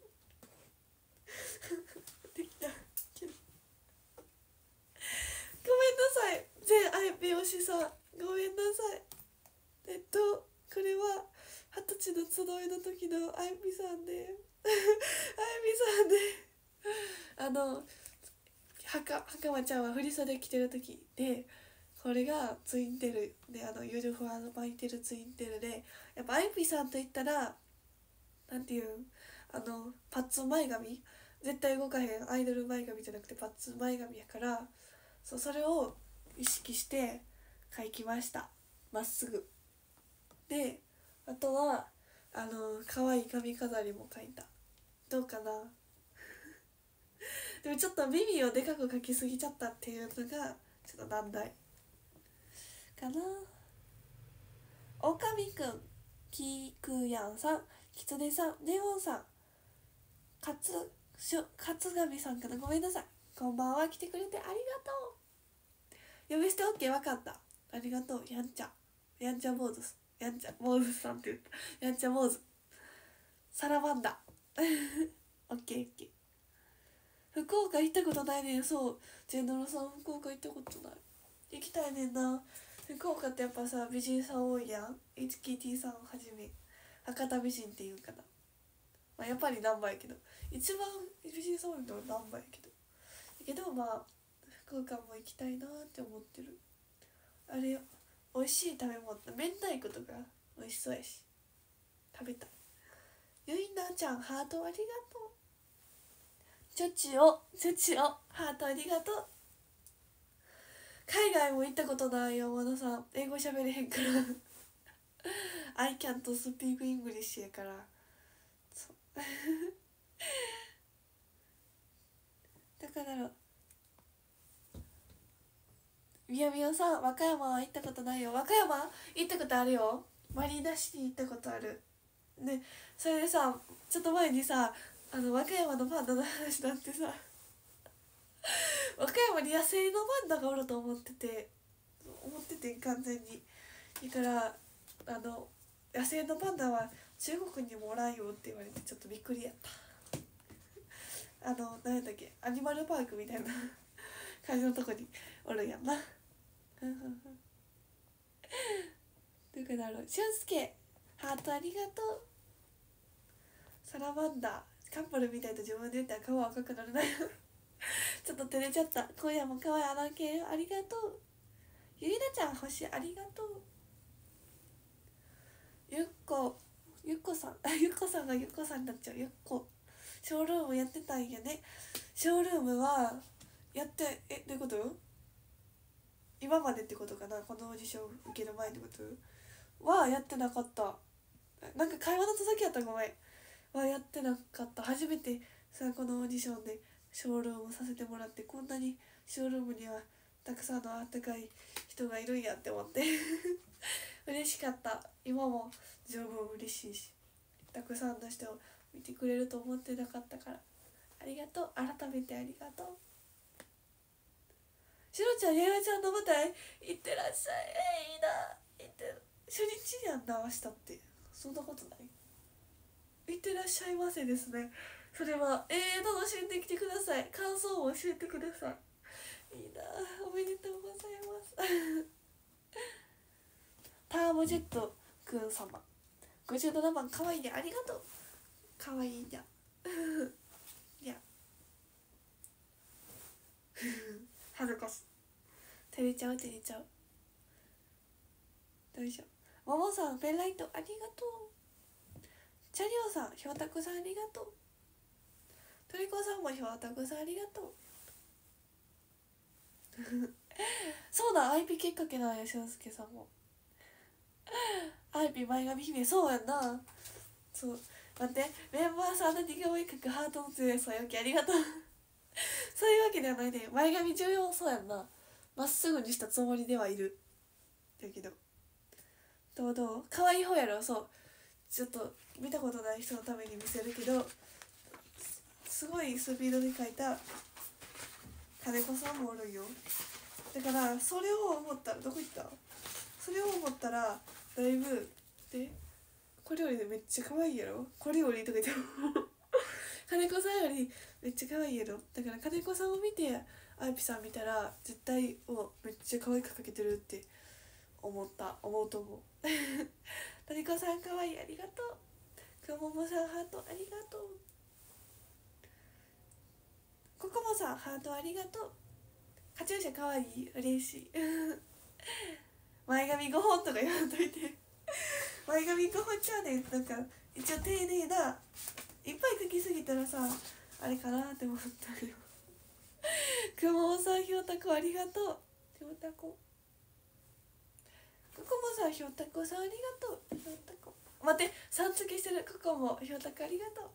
ゆみさんで (laughs) あゆみさんであのはかまちゃんは振り袖着てる時でこれがツインテールであのゆるふわの巻いてるツインテールでやっぱあゆみさんといったらなんていう？んあのパッツン前髪？絶対動かへん。アイドル前髪じゃなくてパッツン前髪やからそうそれを意識して描きました。まっすぐ。であとはあの可愛い髪飾りも描いた。どうかな？(laughs) でもちょっと耳をでかく描きすぎちゃったっていうのがちょっと難題かな。おかみくんきくやんさんきつねさんネオンさんかつしょ勝神さんからごめんなさい。こんばんは。来てくれてありがとう。呼び捨て OK 分かった。ありがとう。やんちゃ。やんちゃ坊主やんちゃ坊主さんって言った。やんちゃ坊主サラマンダオッケーオッケー。福岡行ったことないねん。そう。ジェンドロさん福岡行ったことない。行きたいねんな。福岡ってやっぱさ美人さん多いやん。HKT さんをはじめ。博多美人っていうかな、まあ、やっぱりナンバーやけど。一番美人さん多いのはナンバーやけど。けどまあ福岡も行きたいなって思ってる。あれよ。美味しい食べ物明太子とか美味しそうやし。食べたい。ゆいなちゃんハートありがとう。チョチオチョチオハートありがとう。海外も行ったことないよ和田さん。英語喋れへんから。(laughs) I can't speak English やから。そう。(laughs) だからみやみやさん和歌山は行ったことないよ。和歌山行ったことあるよ。マリーナシティ行ったことある。ねそれでさちょっと前にさあの和歌山のパンダの話なんてさ和歌山に野生のパンダがおると思ってて思ってて完全に。だからあの野生のパンダは中国にもおらんよって言われてちょっとびっくりやった。あの何やったっけアニマルパークみたいな (laughs) 感じのとこにおるやんな。どこだろう。俊介ハートありがとう。サラマンダー。カップルみたいと自分で言ったら顔赤くなるな。よ (laughs) ちょっと照れちゃった。今夜も可愛いアランケンありがとう。ゆいなちゃん星ありがとう。ゆっこゆっこさん。(laughs) ゆっこさんがゆっこさんになっちゃう。ゆっこ。ショールームやってたんやね。ショールームはやってえどういうこと？今までってことかなこのオーディション受ける前ってこと？はやってなかった。なんか会話の続きやったごめん。はやってなかった。初めてさこのオーディションでショールームさせてもらってこんなにショールームにはたくさんのあったかい人がいるんやって思って。(laughs) 嬉しかった。今も十分嬉しいしたくさんの人を見てくれると思ってなかったから。ありがとう。改めてありがとう。しろちゃんややちゃんの舞台？行ってらっしゃい、いいな。行って初日やんな明日ってそんなことない。行ってらっしゃいませですね。それはええー、楽しんできてください。感想を教えてください。いいな。おめでとうございます。(laughs) ターボジェットくん様。57番かわいいね。ありがとう。かわいいにゃ。にゃ。恥ずかしい。照れちゃう照れちゃう。どうしよう。ももさんペンライトありがとう。チャリオさんひょうたくさんありがとう。トリコさんもひょうたくさんありがとう。(laughs) そうだ IP きっかけなんや俊介さんも。IP 前髪姫そうやんな。そう。待ってメンバーさんの似顔絵描くハートの強いそうよきありがとう。(laughs) そういうわけではないね。前髪重要そうやんな。まっすぐにしたつもりではいる。だけど。どうどう？可愛い方やろ。そう。ちょっと見たことない人のために見せるけど。すごいスピードで描いた。金子さんもおるよ。だからそれを思ったらどこ行った？それを思ったらだいぶでこれよりでめっちゃ可愛いやろ。これよりとか言っても。金子さんよりめっちゃ可愛いやろだから金子さんを見てあいぴさん見たら絶対おめっちゃ可愛く描けてるって思った。思うと思う。(laughs) 金子さん可愛いありがとう。くももさんハートありがとう。ここもさんハートありがとう。カチューシャ可愛い嬉しい。(laughs) 前髪5本とか言わんといて。前髪5本ちゃうねん。なんか一応丁寧ないっぱい描きすぎたらさあれかなって思ったけどくもさんひょうたこありがとう。ひょうたこここもさんひょうたこさんありがとう。ひょうたこ待ってさん付けしてる。ここもひょうたこありがとう。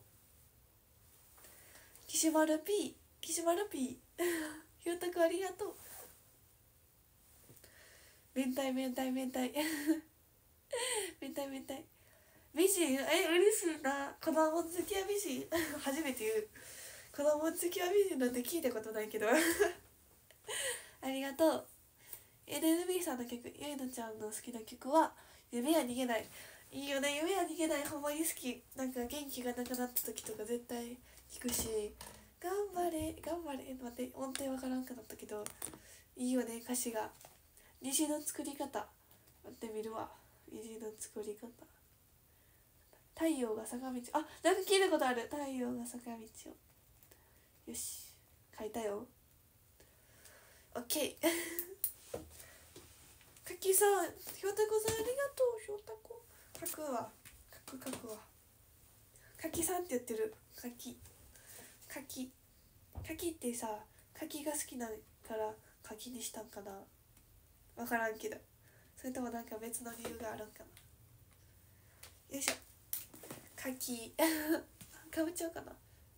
岸丸 P 岸丸 P ひょうたこありがとう。明太明太明太。明太 (laughs) 明太。美人？え嬉しいな。子供好きは美人？(laughs) 初めて言う。子供好きは美人なんて聞いたことないけど。(laughs) ありがとう。NNB さんの曲ゆいのちゃんの好きな曲は「夢は逃げない」いいよね。夢は逃げない。ほんまに好き。なんか元気がなくなった時とか絶対聞くし。頑張れ。頑張れ。待って。音程わからんくなったけど。いいよね。歌詞が。虹の作り方。待ってみるわ。虹の作り方。太陽が坂道。あなんか聞いたことある。太陽が坂道を。よし。書いたよ。オッケー。(laughs) かきさんひょうたこさんありがとう。ひょうたこ。書くわ。書く書くわ。かきさんって言ってる。かきかきかきってさかきが好きだからかきにしたんかな。分からんけど。それともなんか別の理由があるんかな。よいしょ。かき (laughs) かぶちゃうかな。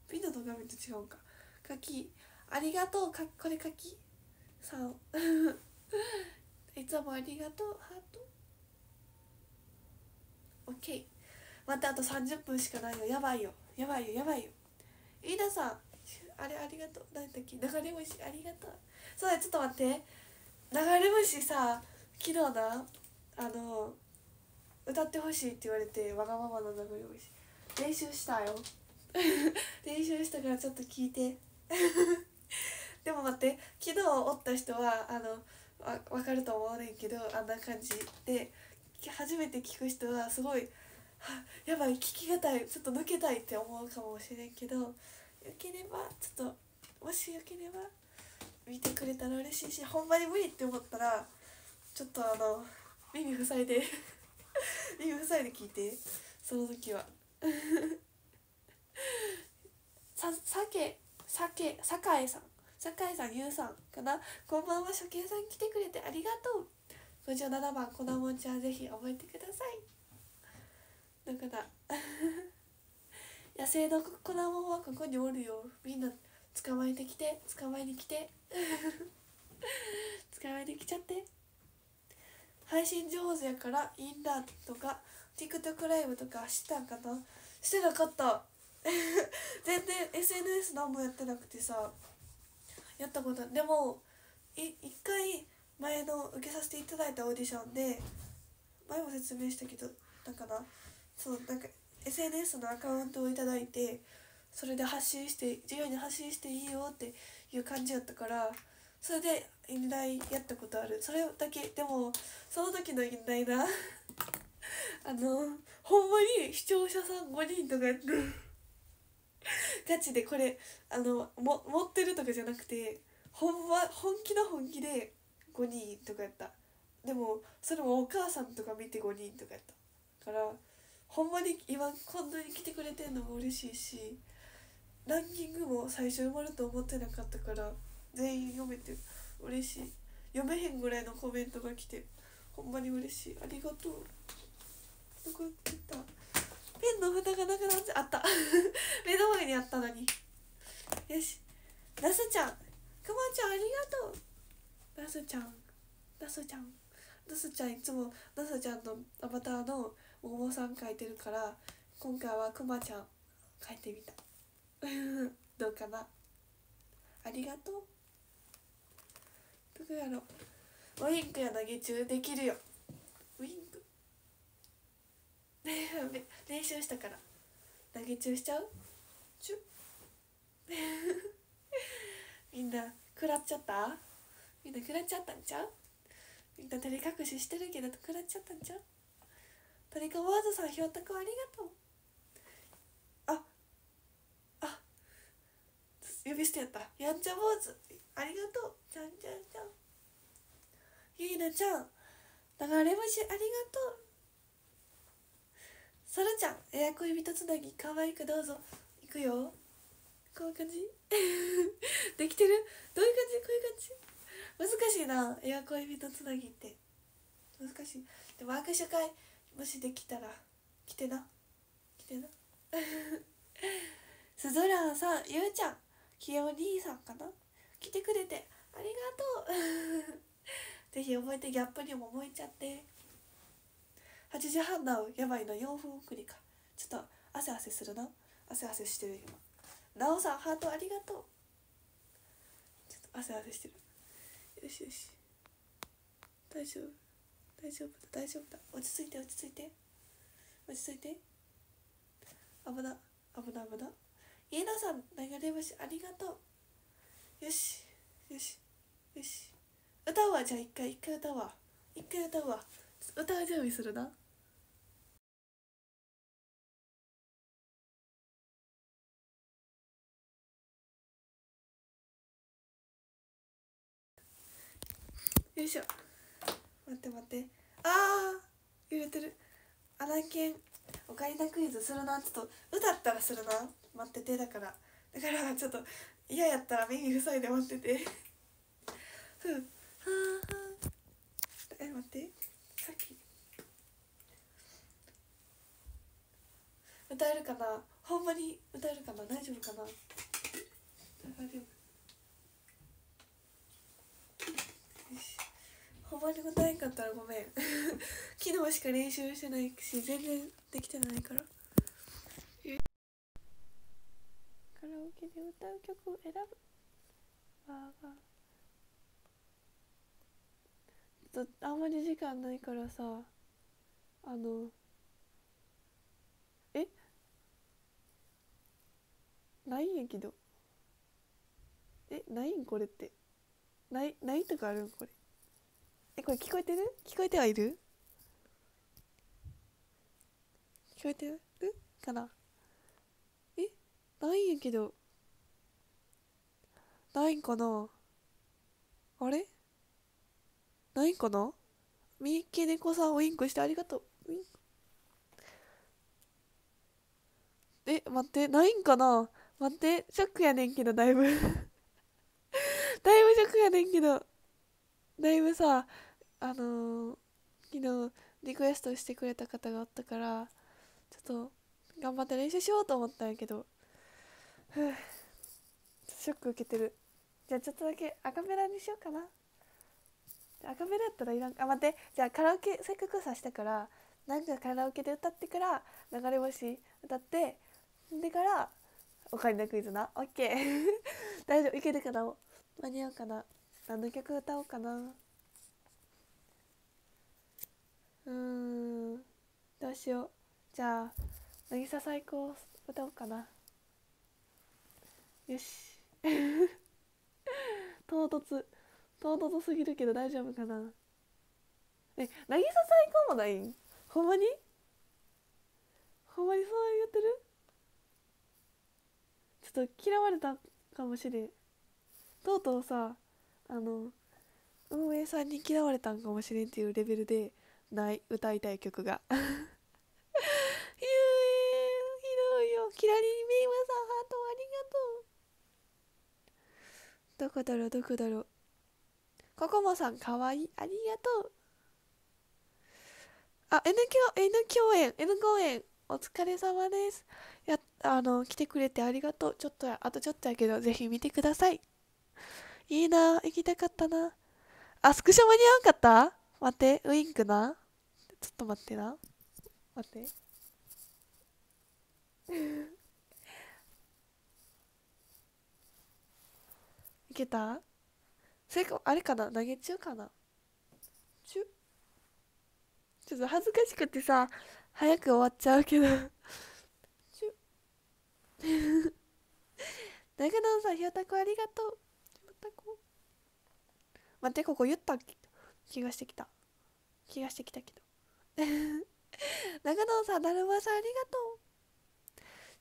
ピノの画面と違うんか。かきありがとう。かこれかきさん。(laughs) いつもありがとう。ハート。オッケー。待ってあと30分しかないよ。やばいよ。やばいよ。やばいよ。飯田さん。あれありがとう。何だっけ？流れ星。ありがとう。そうだちょっと待って。流れ星さ昨日なあの歌ってほしいって言われてわがままの流れ星。練習したよ。(laughs) 練習したからちょっと聞いて。(laughs) でも待って昨日おった人はあのわ分かると思うねんけどあんな感じ。で初めて聞く人はすごい「やばい聞きがたいちょっと抜けたい」って思うかもしれんけどよければちょっともしよければ見てくれたら嬉しいしほんまに無理って思ったらちょっとあの耳塞いで (laughs) 耳塞いで聞いてその時は。さ酒酒酒井さん。酒井さんゆうさんかな。こんばんは初見さん来てくれてありがとう。57番粉もんちゃんぜひ覚えてください。だから (laughs) 野生の粉もんはここにおるよ。みんな捕まえてきて捕まえに来て。(laughs) 捕まえてきちゃって。配信上手やからインラーとか TikTok ライブとかしたんかな？してなかった。(laughs) 全然 SNS 何もやってなくてさ。やったことでもい一回前の受けさせていただいたオーディションで前も説明したけどだからそうなんか SNS のアカウントをいただいてそれで発信して自由に発信していいよっていう感じやったからそれで引来やったことある。それだけでもその時の引来な。(laughs) あのほんまに視聴者さん5人とかやってガチでこれあのも持ってるとかじゃなくてほんま本気の本気で5人とかやった。でもそれもお母さんとか見て5人とかやった。からほんまに今こんなに来てくれてんのも嬉しいしランキングも最初埋まると思ってなかったから全員読めて嬉しい。読めへんぐらいのコメントが来てほんまに嬉しい。ありがとう。どこ行った。ペンの札がなくなっちゃあった。(laughs) 目の前にあったのに。よし。ナスちゃん。くまちゃんありがとう。ナスちゃん。ナスちゃん。ナスちゃんいつもナスちゃんのアバターのおもさん書いてるから今回はくまちゃん書いてみた。(laughs) どうかな？ありがとう。どこやろウインクや投げ中できるよ。ウインク。練習したから。投げ中しちゃう？(laughs) みんな食らっちゃった？みんな食らっちゃったんちゃう？みんな照れ隠ししてるけど食らっちゃったんちゃう？トリコワーズさんひょったくありがとう。ああ呼び捨てやった。やんちゃ坊主。ありがとう。ちゃんちゃんちゃん。ゆいなちゃん。流れ星ありがとう。さらちゃんエア恋人つなぎ可愛くどうぞ。いくよ。こういう感じ。(laughs) できてる？どういう感じ？こういう感じ？難しいなエア恋人つなぎって。難しい。でも握手会もしできたら来てな。来てな。すずらんさんゆうちゃんきよ兄さんかな？来てくれてありがとう。(laughs) ぜひ覚えてギャップにも燃えちゃって。8時半なやばいな。4分送りか。ちょっと汗汗するな。汗汗してる今。なおさんハートありがとう。ちょっと汗汗してる。よしよし。大丈夫。大丈夫だ。大丈夫だ。落ち着いて落ち着いて。落ち着いて。危な。危な危な。家田さん流れ星ありがとう。よし。よし。よし。歌うわ。じゃあ一回一回歌うわ。一回歌うわ。歌う準備するな。よいしょ。待って待って。あー揺れてる。アナケンオカリナクイズするな。ちょっと歌ったらするな。待っててだから。だからちょっと嫌やったら耳塞いで待ってて。ふう。はあはあえ待って。さっき。歌えるかな？ほんまに歌えるかな？大丈夫かな？大丈夫。よし。ほんまに答えんかったらごめん。(laughs) 昨日しか練習してないし全然できてないから。カラオケで歌う曲を選ぶわーわちょっとあんまり時間ないからさ。あのえ？ないんやけど。え？ないんこれって。ないないとかあるんこれ。えこれ聞こえてる？聞こえてはいる？聞こえてる？かな？えないんやけど。ないんかな？あれ？ないんかな？みっけねこさんウインクしてありがとう。え待って。ないんかな？待って。ショックやねんけどだいぶ。(laughs) だいぶショックやねんけど。だいぶさあの、昨日リクエストしてくれた方がおったからちょっと頑張って練習しようと思ったんやけどふショック受けてる。じゃあちょっとだけアカペラにしようかな。アカペラやったらいらん。あ待って。じゃあカラオケせっかくさしたからなんかカラオケで歌ってから流れ星歌ってでからお金のクイズな。オッケー。(laughs) 大丈夫。いけるかな？間に合うかな？何の曲歌おうかな？うん。どうしよう。じゃあ「渚最高」歌おうかな。よし。(laughs) 唐突。唐突すぎるけど大丈夫かな。え渚最高もない？んほんまに？ほんまにそう言ってる？ちょっと嫌われたかもしれん。とうとうさあの運営さんに嫌われたんかもしれんっていうレベルでない歌いたい曲が。(laughs) ひどいよ。キラリンメイマさんハートありがとう。どこだろうどこだろう。ココモさんかわいい。ありがとう。あ N 共 N 共演 N 公演お疲れ様です。やあの来てくれてありがとう。ちょっとやあとちょっとやけどぜひ見てください。いいな行きたかったな。あスクショ間に合わんかった？待ってウインクな？ちょっと待ってな。待って。(laughs) いけた？それかあれかな？投げ中かな？中？ちょっと恥ずかしくてさ早く終わっちゃうけど。チュ長野さんひよたこありがとう。ひよたこ待ってここ言ったっけ？気がしてきた。気がしてきたけど。(laughs) 長野さんだるまさんありがとう。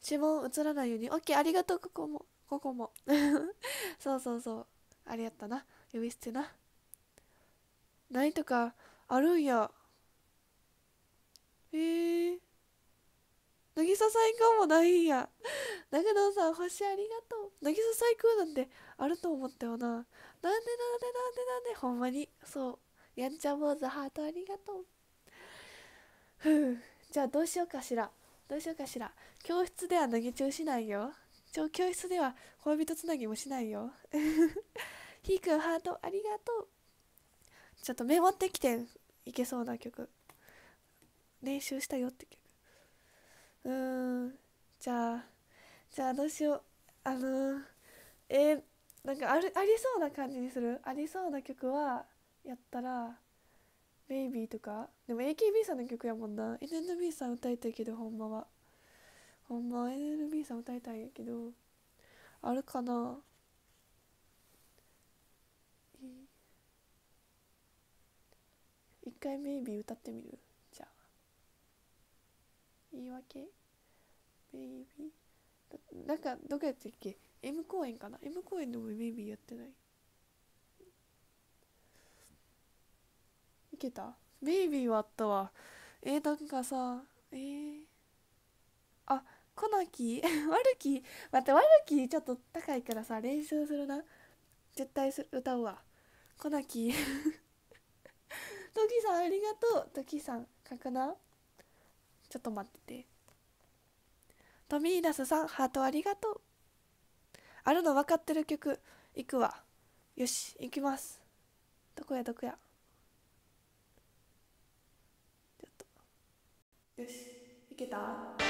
指紋映らないように。OK ありがとうここも。ここも。(laughs) そうそうそう。あれやったな。呼び捨てな。何とかあるんや。えー、渚最高もないんや。長野さん星ありがとう。渚最高なんてあると思ったよな。なんでなんでなんでなんで？ほんまに。そう。やんちゃ坊主ハートありがとう。ふうじゃあどうしようかしら。どうしようかしら。教室では投げ中しないよ。教室では恋人つなぎもしないよ。(laughs) ひーくんハートありがとう。ちょっとメモってきていけそうな曲。練習したよって曲。うーん。じゃあじゃあどうしよう。あのー、えー、なんかあるありそうな感じにする？ありそうな曲はやったら「ベイビーとかでも AKB さんの曲やもんな。NNB さん歌いたいけどほんまは。ほんまは NNB さん歌いたいんやけどあるかな。一回「ベイビー歌ってみる？じゃあ。言い訳？ベイビーなんかどこやったっけ？M 公園かな？M 公園でもベイビーやってない。いけた？ベイビーはあったわ。えー、なんかさえー、あコナキ？(laughs) ワルキ？待ってワルキちょっと高いからさ練習するな。絶対す歌うわ。コナキ？ー (laughs) トキさんありがとう。トキさん書くな。ちょっと待ってて。トミーナスさんハートありがとう。あるの分かってる曲いくわ。よし行きます。どこやどこやちょっとよしいけた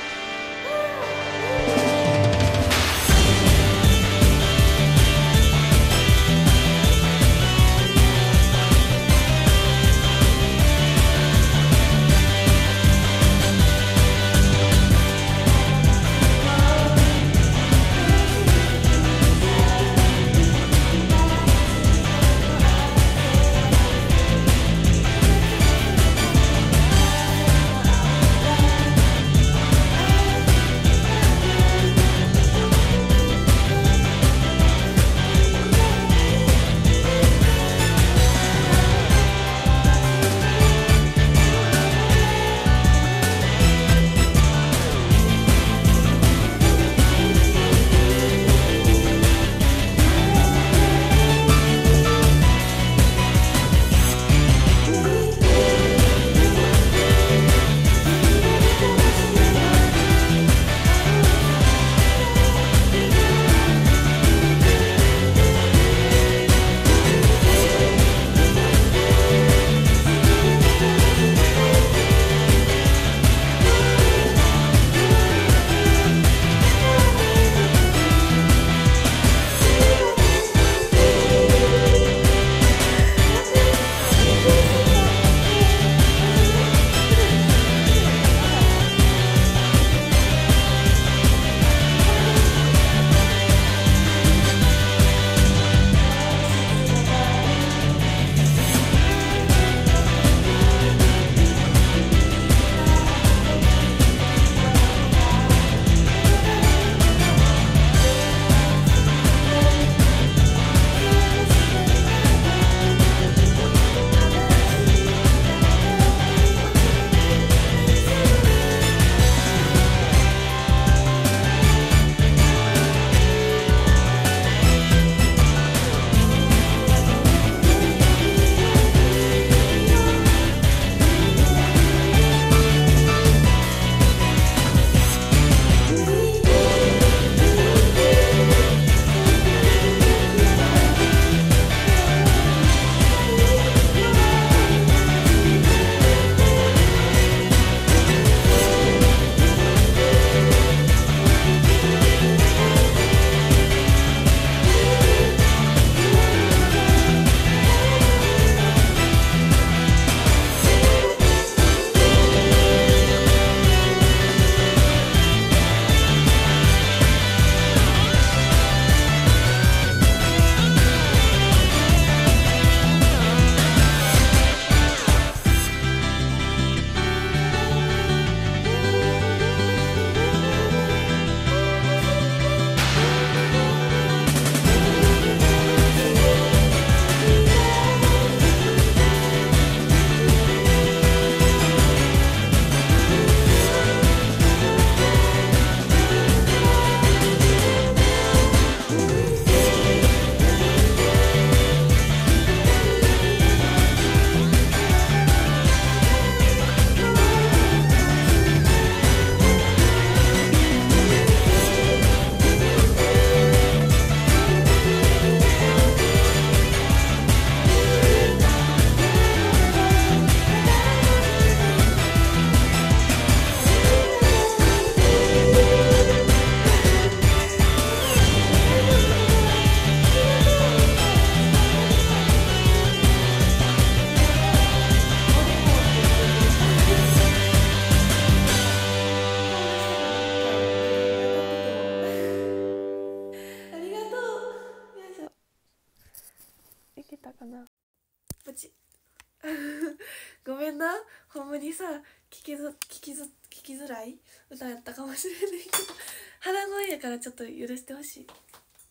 ちょっと許してほしい。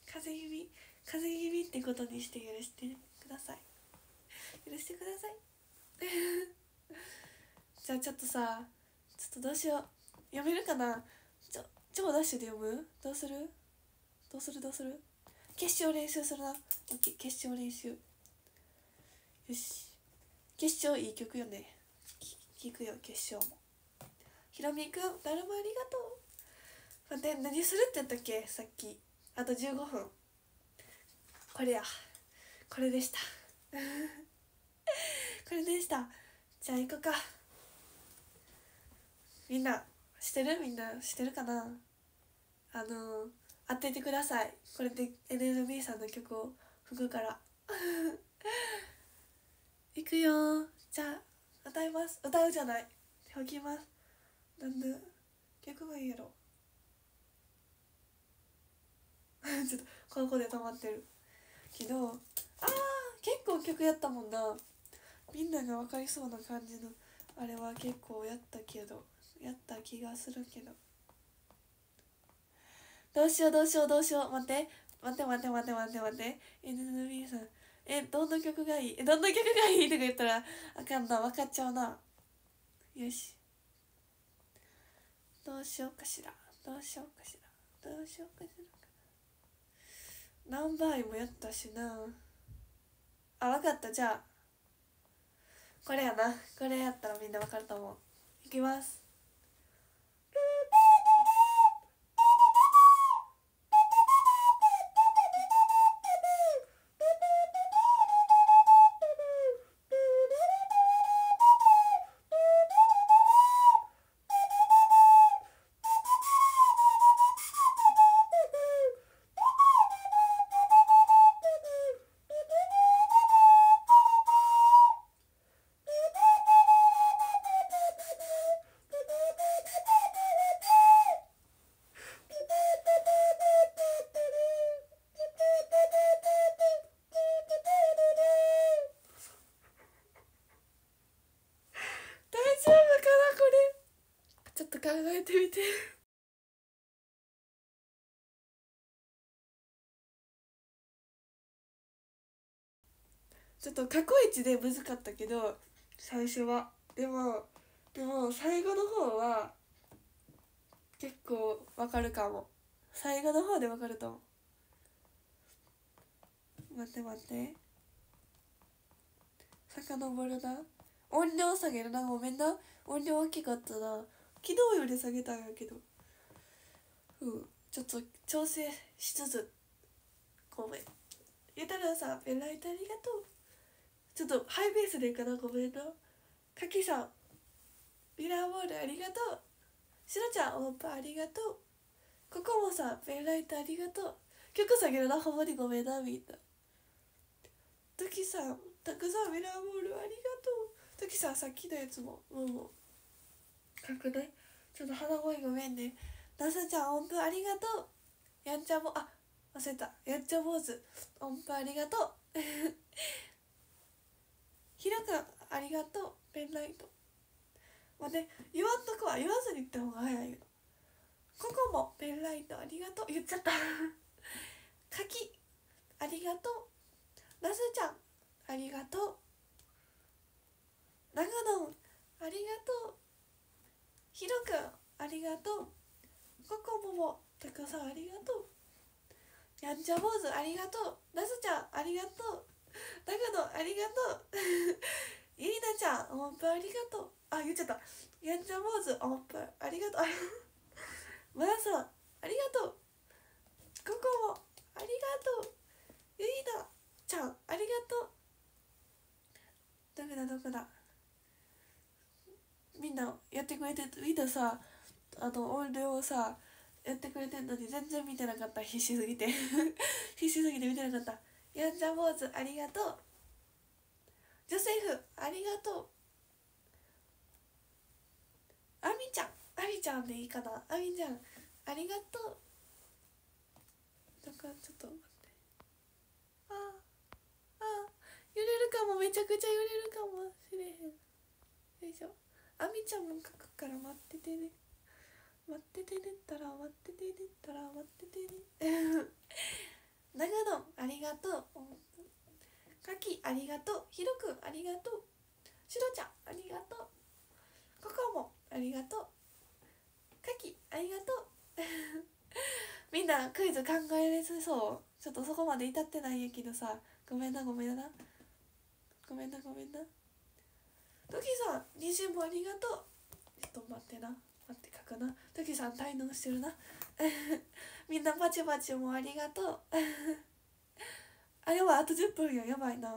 風邪気味風邪気味ってことにして許してください。許してください。(laughs) じゃあちょっとさちょっとどうしよう。読めるかな？ちょ超ダッシュで読む？どうする？どうする？どうする？決勝練習するな。オッケー。決勝練習。よし。決勝いい曲よね。き聞くよ決勝も。ひろみくんだるまありがとう。待って何するって言ったっけ？さっき。あと15分。これや。これでした。(laughs) これでした。じゃあ行こうか。みんなしてる？みんなしてるかな？あの当ててください。これで NLB さんの曲を吹くから。(laughs) いくよ。じゃあ歌います。歌うじゃない。吹きます。なんで曲がいいやろ。(laughs) ちょっとここで止まってる。けどあー結構曲やったもんな。みんなが分かりそうな感じのあれは結構やったけどやった気がするけど。どうしようどうしようどうしよう。待って待って待って待って待って。待って NNB さん。えどんな曲がいい？えどんな曲がいい？とか言ったらあかんな。分かっちゃうな。よし。どうしようかしら。どうしようかしら。どうしようかしら。何倍もやったしな。あ分かった。じゃあこれやな。これやったらみんな分かると思う。いきます。ちょっと過去一で難かったけど最初は。でもでも最後の方は結構わかるかも。最後の方でわかると思う。待って待って。遡るな。音量下げるな。ごめんな。音量大きかったな。昨日より下げたんやけど。うん。ちょっと調整しつつ。ごめん。ゆたらさんペンライトありがとう。ちょっとハイベースでいいかなごめんな。かきさんミラーボールありがとう。しろちゃんオープンありがとう。ココモさんペンライトありがとう。曲下げるなほんまにごめんなみんな。トキさんたくさんミラーボールありがとう。トキさんさっきのやつももうもう。書くねちょっと鼻声ごめんね。ナサちゃん音符ありがとう。やんちゃぼあ忘れた。やんちゃ坊主音符ありがとう。ひろくありがとうペンライト。まあね言わんとこは言わずに言った方が早いよ。ここもペンライトありがとう言っちゃった。かきありがとうナスちゃんありがとう。長野ありがとう。ひろくんありがとう。ココモもたくさんありがとう。やんちゃ坊主ありがとう。ナスちゃんありがとう。長野ありがとう。ゆりなちゃん音符ありがとう。あ言っちゃった。やんちゃ坊主音符ありがとう。まやさんありがとう。ココモありがとう。ゆいなちゃんありがとう。どこだどこだ。みんなやってくれてみんなさあの音量をさやってくれてんのに全然見てなかった。必死すぎて。(laughs) 必死すぎて見てなかった。やんちゃ坊主ありがとう。ジョセフありがとう。あみちゃん。あみちゃんでいいかな。あみちゃんありがとう。なんかちょっと待って。あああ揺れるかも。めちゃくちゃ揺れるかもしれへん。よいしょ。あみちゃんも書くから待っててね。待っててねったら待っててねったら待っててね。長野ありがとう。かきありがとう。ひろくんありがとう。しろちゃんありがとう。ココもありがとう。かきありがとう。(laughs) みんなクイズ考えれそう。ちょっとそこまで至ってないんやけどさ。ごめんなごめんな。ごめんなごめんな。トキさん20もありがとう。ちょっと待ってな。待って書くな。トキさん滞納してるな。(laughs) みんなバチバチもありがとう。(laughs) あれはあと10分よやばいな。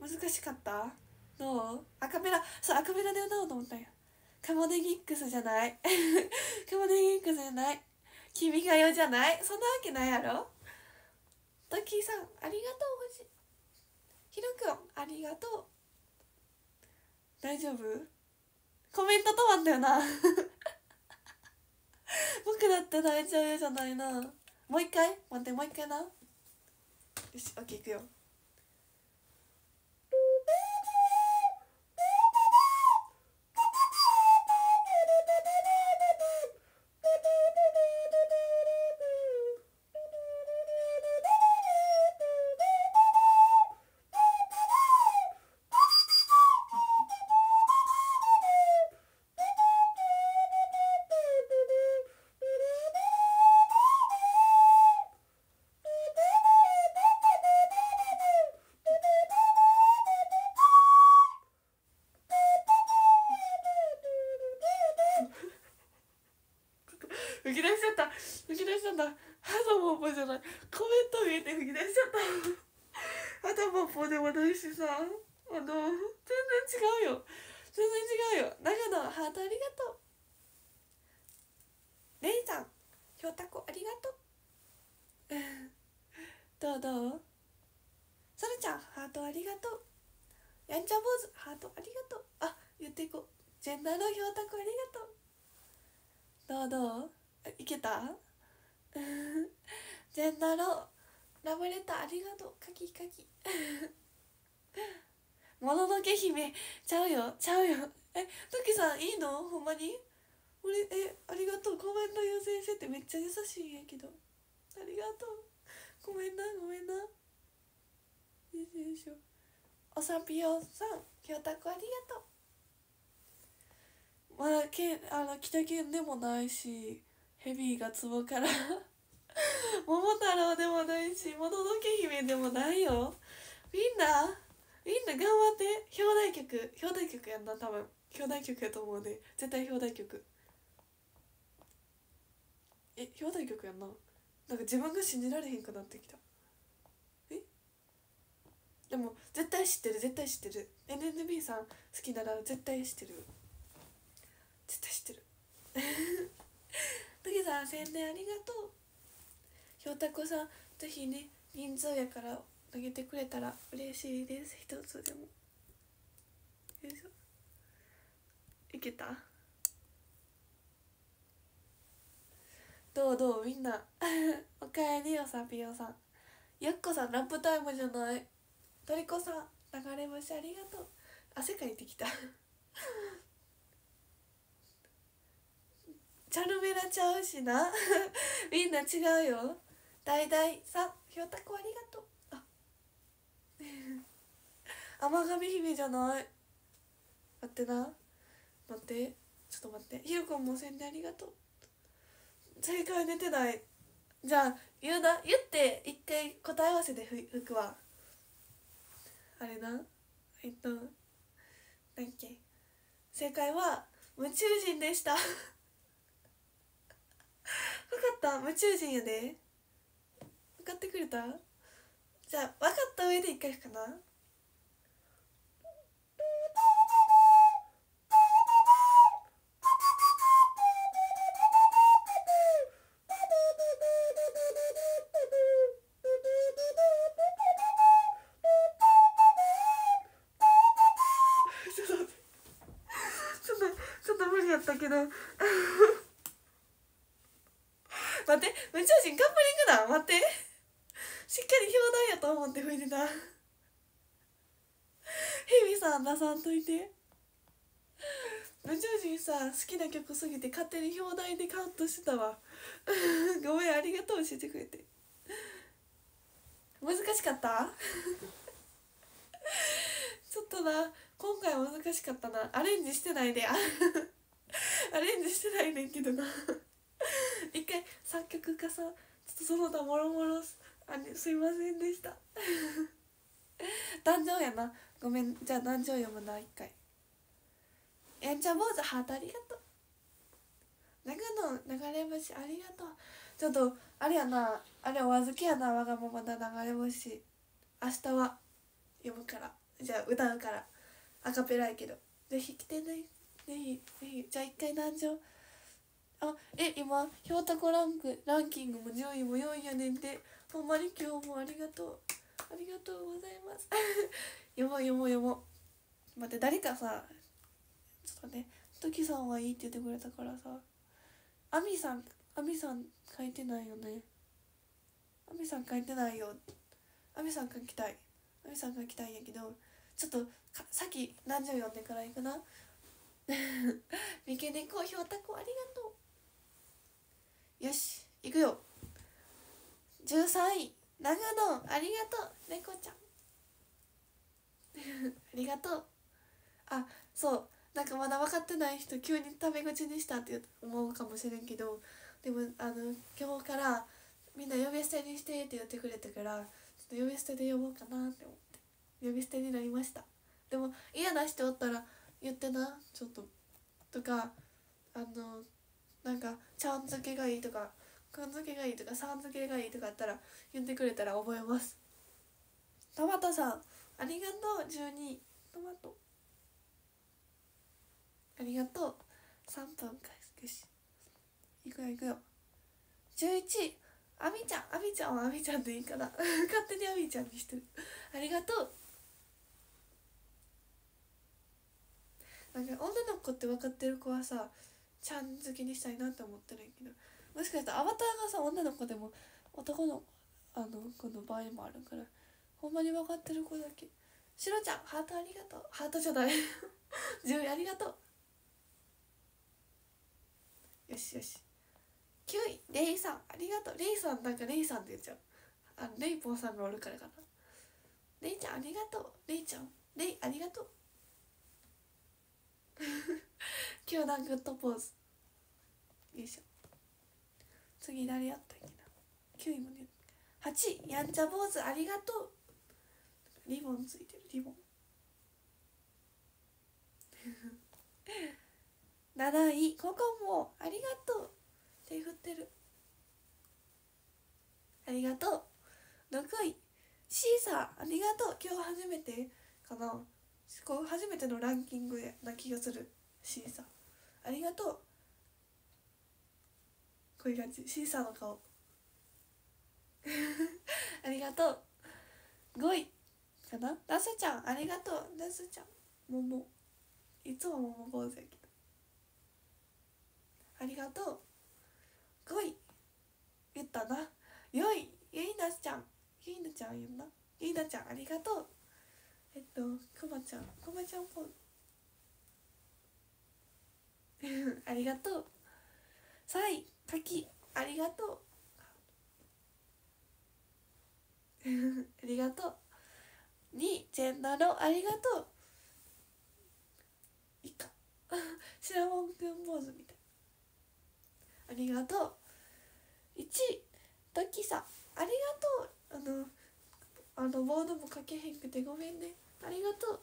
難しかった？どう？アカペラ。そうアカペラで歌おうと思ったんや。カモネギックスじゃない。(laughs) カモネギックスじゃない。君が代じゃない？そんなわけないやろ？トキーさんありがとう星。ひろくんありがとう。大丈夫？コメント止まったよな。(laughs) (laughs) 僕だって泣いちゃうじゃないな。もう一回？待ってもう一回な。よしオッケーいくよ。ちゃうよちゃうよ。えトキさんいいの？ほんまに？俺えありがとう。コメント優先生ってめっちゃ優しいんやけど。ありがとう。ごめんなごめんな。よいしょよいしょ。おさぴよさんひょたこありがとう。まだけあの北県でもないしヘビーが壺から。桃太郎でもないしもののけ姫でもないよ。みんなみんな頑張って。表題曲。表題曲やんな多分。表題曲やと思うで絶対表題曲。え表題曲やんな。なんか自分が信じられへんくなってきた。え？でも絶対知ってる絶対知ってる。NNB さん好きなら絶対知ってる。絶対知ってる。トゲさん (laughs) 宣伝ありがとう。ひょうたこさんぜひね人数やから投げてくれたら嬉しいです。一つでも。よいしょ。いけた？どうどう？みんな。(laughs) おかえりよさぴよさん。やっこさんラップタイムじゃない。トリコさん流れ星ありがとう。汗かいてきた。(laughs) チャルメラちゃうしな。(laughs) みんな違うよ。大々さんひょうたこありがとう。甘神姫じゃない。待ってな。待って。ちょっと待って。ひろこんも宣伝ありがとう。正解出てない。じゃあ言うな。言って。一回答え合わせで吹くわ。あれな。えっと何っけ。正解は宇宙人でした。(laughs) 分かった。宇宙人やで。分かってくれた？じゃあ分かった上で一回かな。んといて。宇宙人さ好きな曲すぎて勝手に表題でカウントしてたわ。(laughs) ごめんありがとう教えてくれて。難しかった？(laughs) ちょっとな今回難しかったな。アレンジしてないで。(laughs) アレンジしてないねんけどな。一回作曲家さちょっとその他もろもろあすいませんでした。壇上やな。ごめんじゃあ壇上読むな一回。えんちゃ坊主ハートありがとう。長野流れ星ありがとう。ちょっとあれやな。あれお預けやなわがままな流れ星。明日は読むから。じゃあ歌うから。アカペラやけど。ぜひ来てね。ぜひぜひ。じゃあ一回壇上あえ今ひょうたこランクランキングも上位も4位やねんでほんまに今日もありがとう。ありがとうございます。読もう読もう読もう待って誰かさちょっとねトキさんはいいって言ってくれたからさアミさんアミさん書いてないよね。アミさん書いてないよ。アミさん書きたい。アミさん書きたいんやけどちょっとさっき何時を読んでからいくな。(laughs) 三毛猫ひょうたこありがとう。よし行くよ。13位。長野ありがとう。猫ちゃん。ありがとう。あそう。なんかまだ分かってない人急にタメ口にしたって思うかもしれんけどでもあの今日からみんな呼び捨てにしてって言ってくれたからちょっと呼び捨てで呼ぼうかなって思って。呼び捨てになりました。でも嫌な人おったら言ってなちょっと。とかあのなんかちゃん付けがいいとかくん付けがいいとかさん付けがいいとかあったら言ってくれたら覚えます。トマトさん。ありがとう12トマト。ありがとう。3分回復し。いくよいくよ。11あみちゃん。あみちゃんはあみちゃんでいいかな (laughs) 勝手にあみちゃんにしてる。ありがとう。なんか女の子って分かってる子はさちゃん好きにしたいなって思ってるんやけど。もしかしたらアバターがさ女の子でも男のあの子の場合もあるから。ほんまに分かってる子だけ。しろちゃんハートありがとう。ハートじゃない。(laughs) 10位ありがとう。よしよし。9位レイさんありがとう。レイさんなんかレイさんって言っちゃう。あのレイポンさんがおるからかな。レイちゃんありがとう。レイちゃんレイありがとう。今日なんグッドポーズ。よいしょ。次誰やったっけな。9位もね。8位やんちゃ坊主ありがとう。リボンついてるリボン。(laughs) 7位ここもありがとう。手振ってる。ありがとう。6位。シーサーありがとう。今日初めてかな。こう初めてのランキングな気がする。シーサー。ありがとう。こういう感じ。シーサーの顔。(laughs) ありがとう。5位。かな？ラスちゃんありがとう。ラスちゃん桃いつも桃坊主やけどありがとう5位言ったな。4位ゆいなちゃんゆいなちゃん言うなゆいなちゃんありがとう。えっとくまちゃんくまちゃんぽん。ありがとう。3位かきありがとうありがとう。2位ジェンダロありがとう。いいか。(laughs) シナモンくん坊主みたい。ありがとう。1位トキさんありがとう。あのあのボードも書けへんくてごめんね。ありがとう。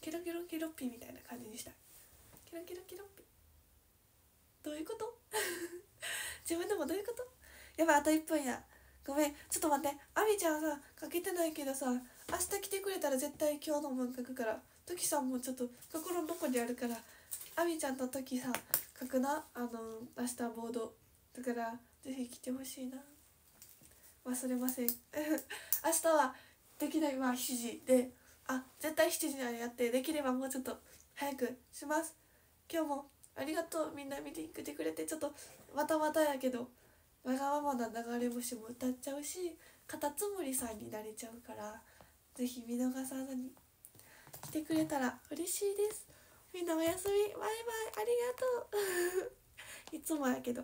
ケロケロケロッピーみたいな感じにしたケロケロケロッピー。どういうこと？(laughs) 自分でもどういうこと？やばいあと1分や。ごめん。ちょっと待って。あみちゃんさ書けてないけどさ明日来てくれたら絶対今日の分書くから。トキさんもちょっと心のどこにあるから。あみちゃんとトキさん書くな。あの明日ボード。だからぜひ来てほしいな。忘れません。(laughs) 明日はできないは7時で。あ絶対7時にはやって。できればもうちょっと早くします。今日もありがとう。みんな見てくれてくれて。ちょっとまたまたやけど。わがままな流れ星も歌っちゃうしカタツムリさんになれちゃうから。ぜひ見逃さずに来てくれたら嬉しいです。みんなおやすみ。バイバイ。ありがとう。(laughs) いつもやけど。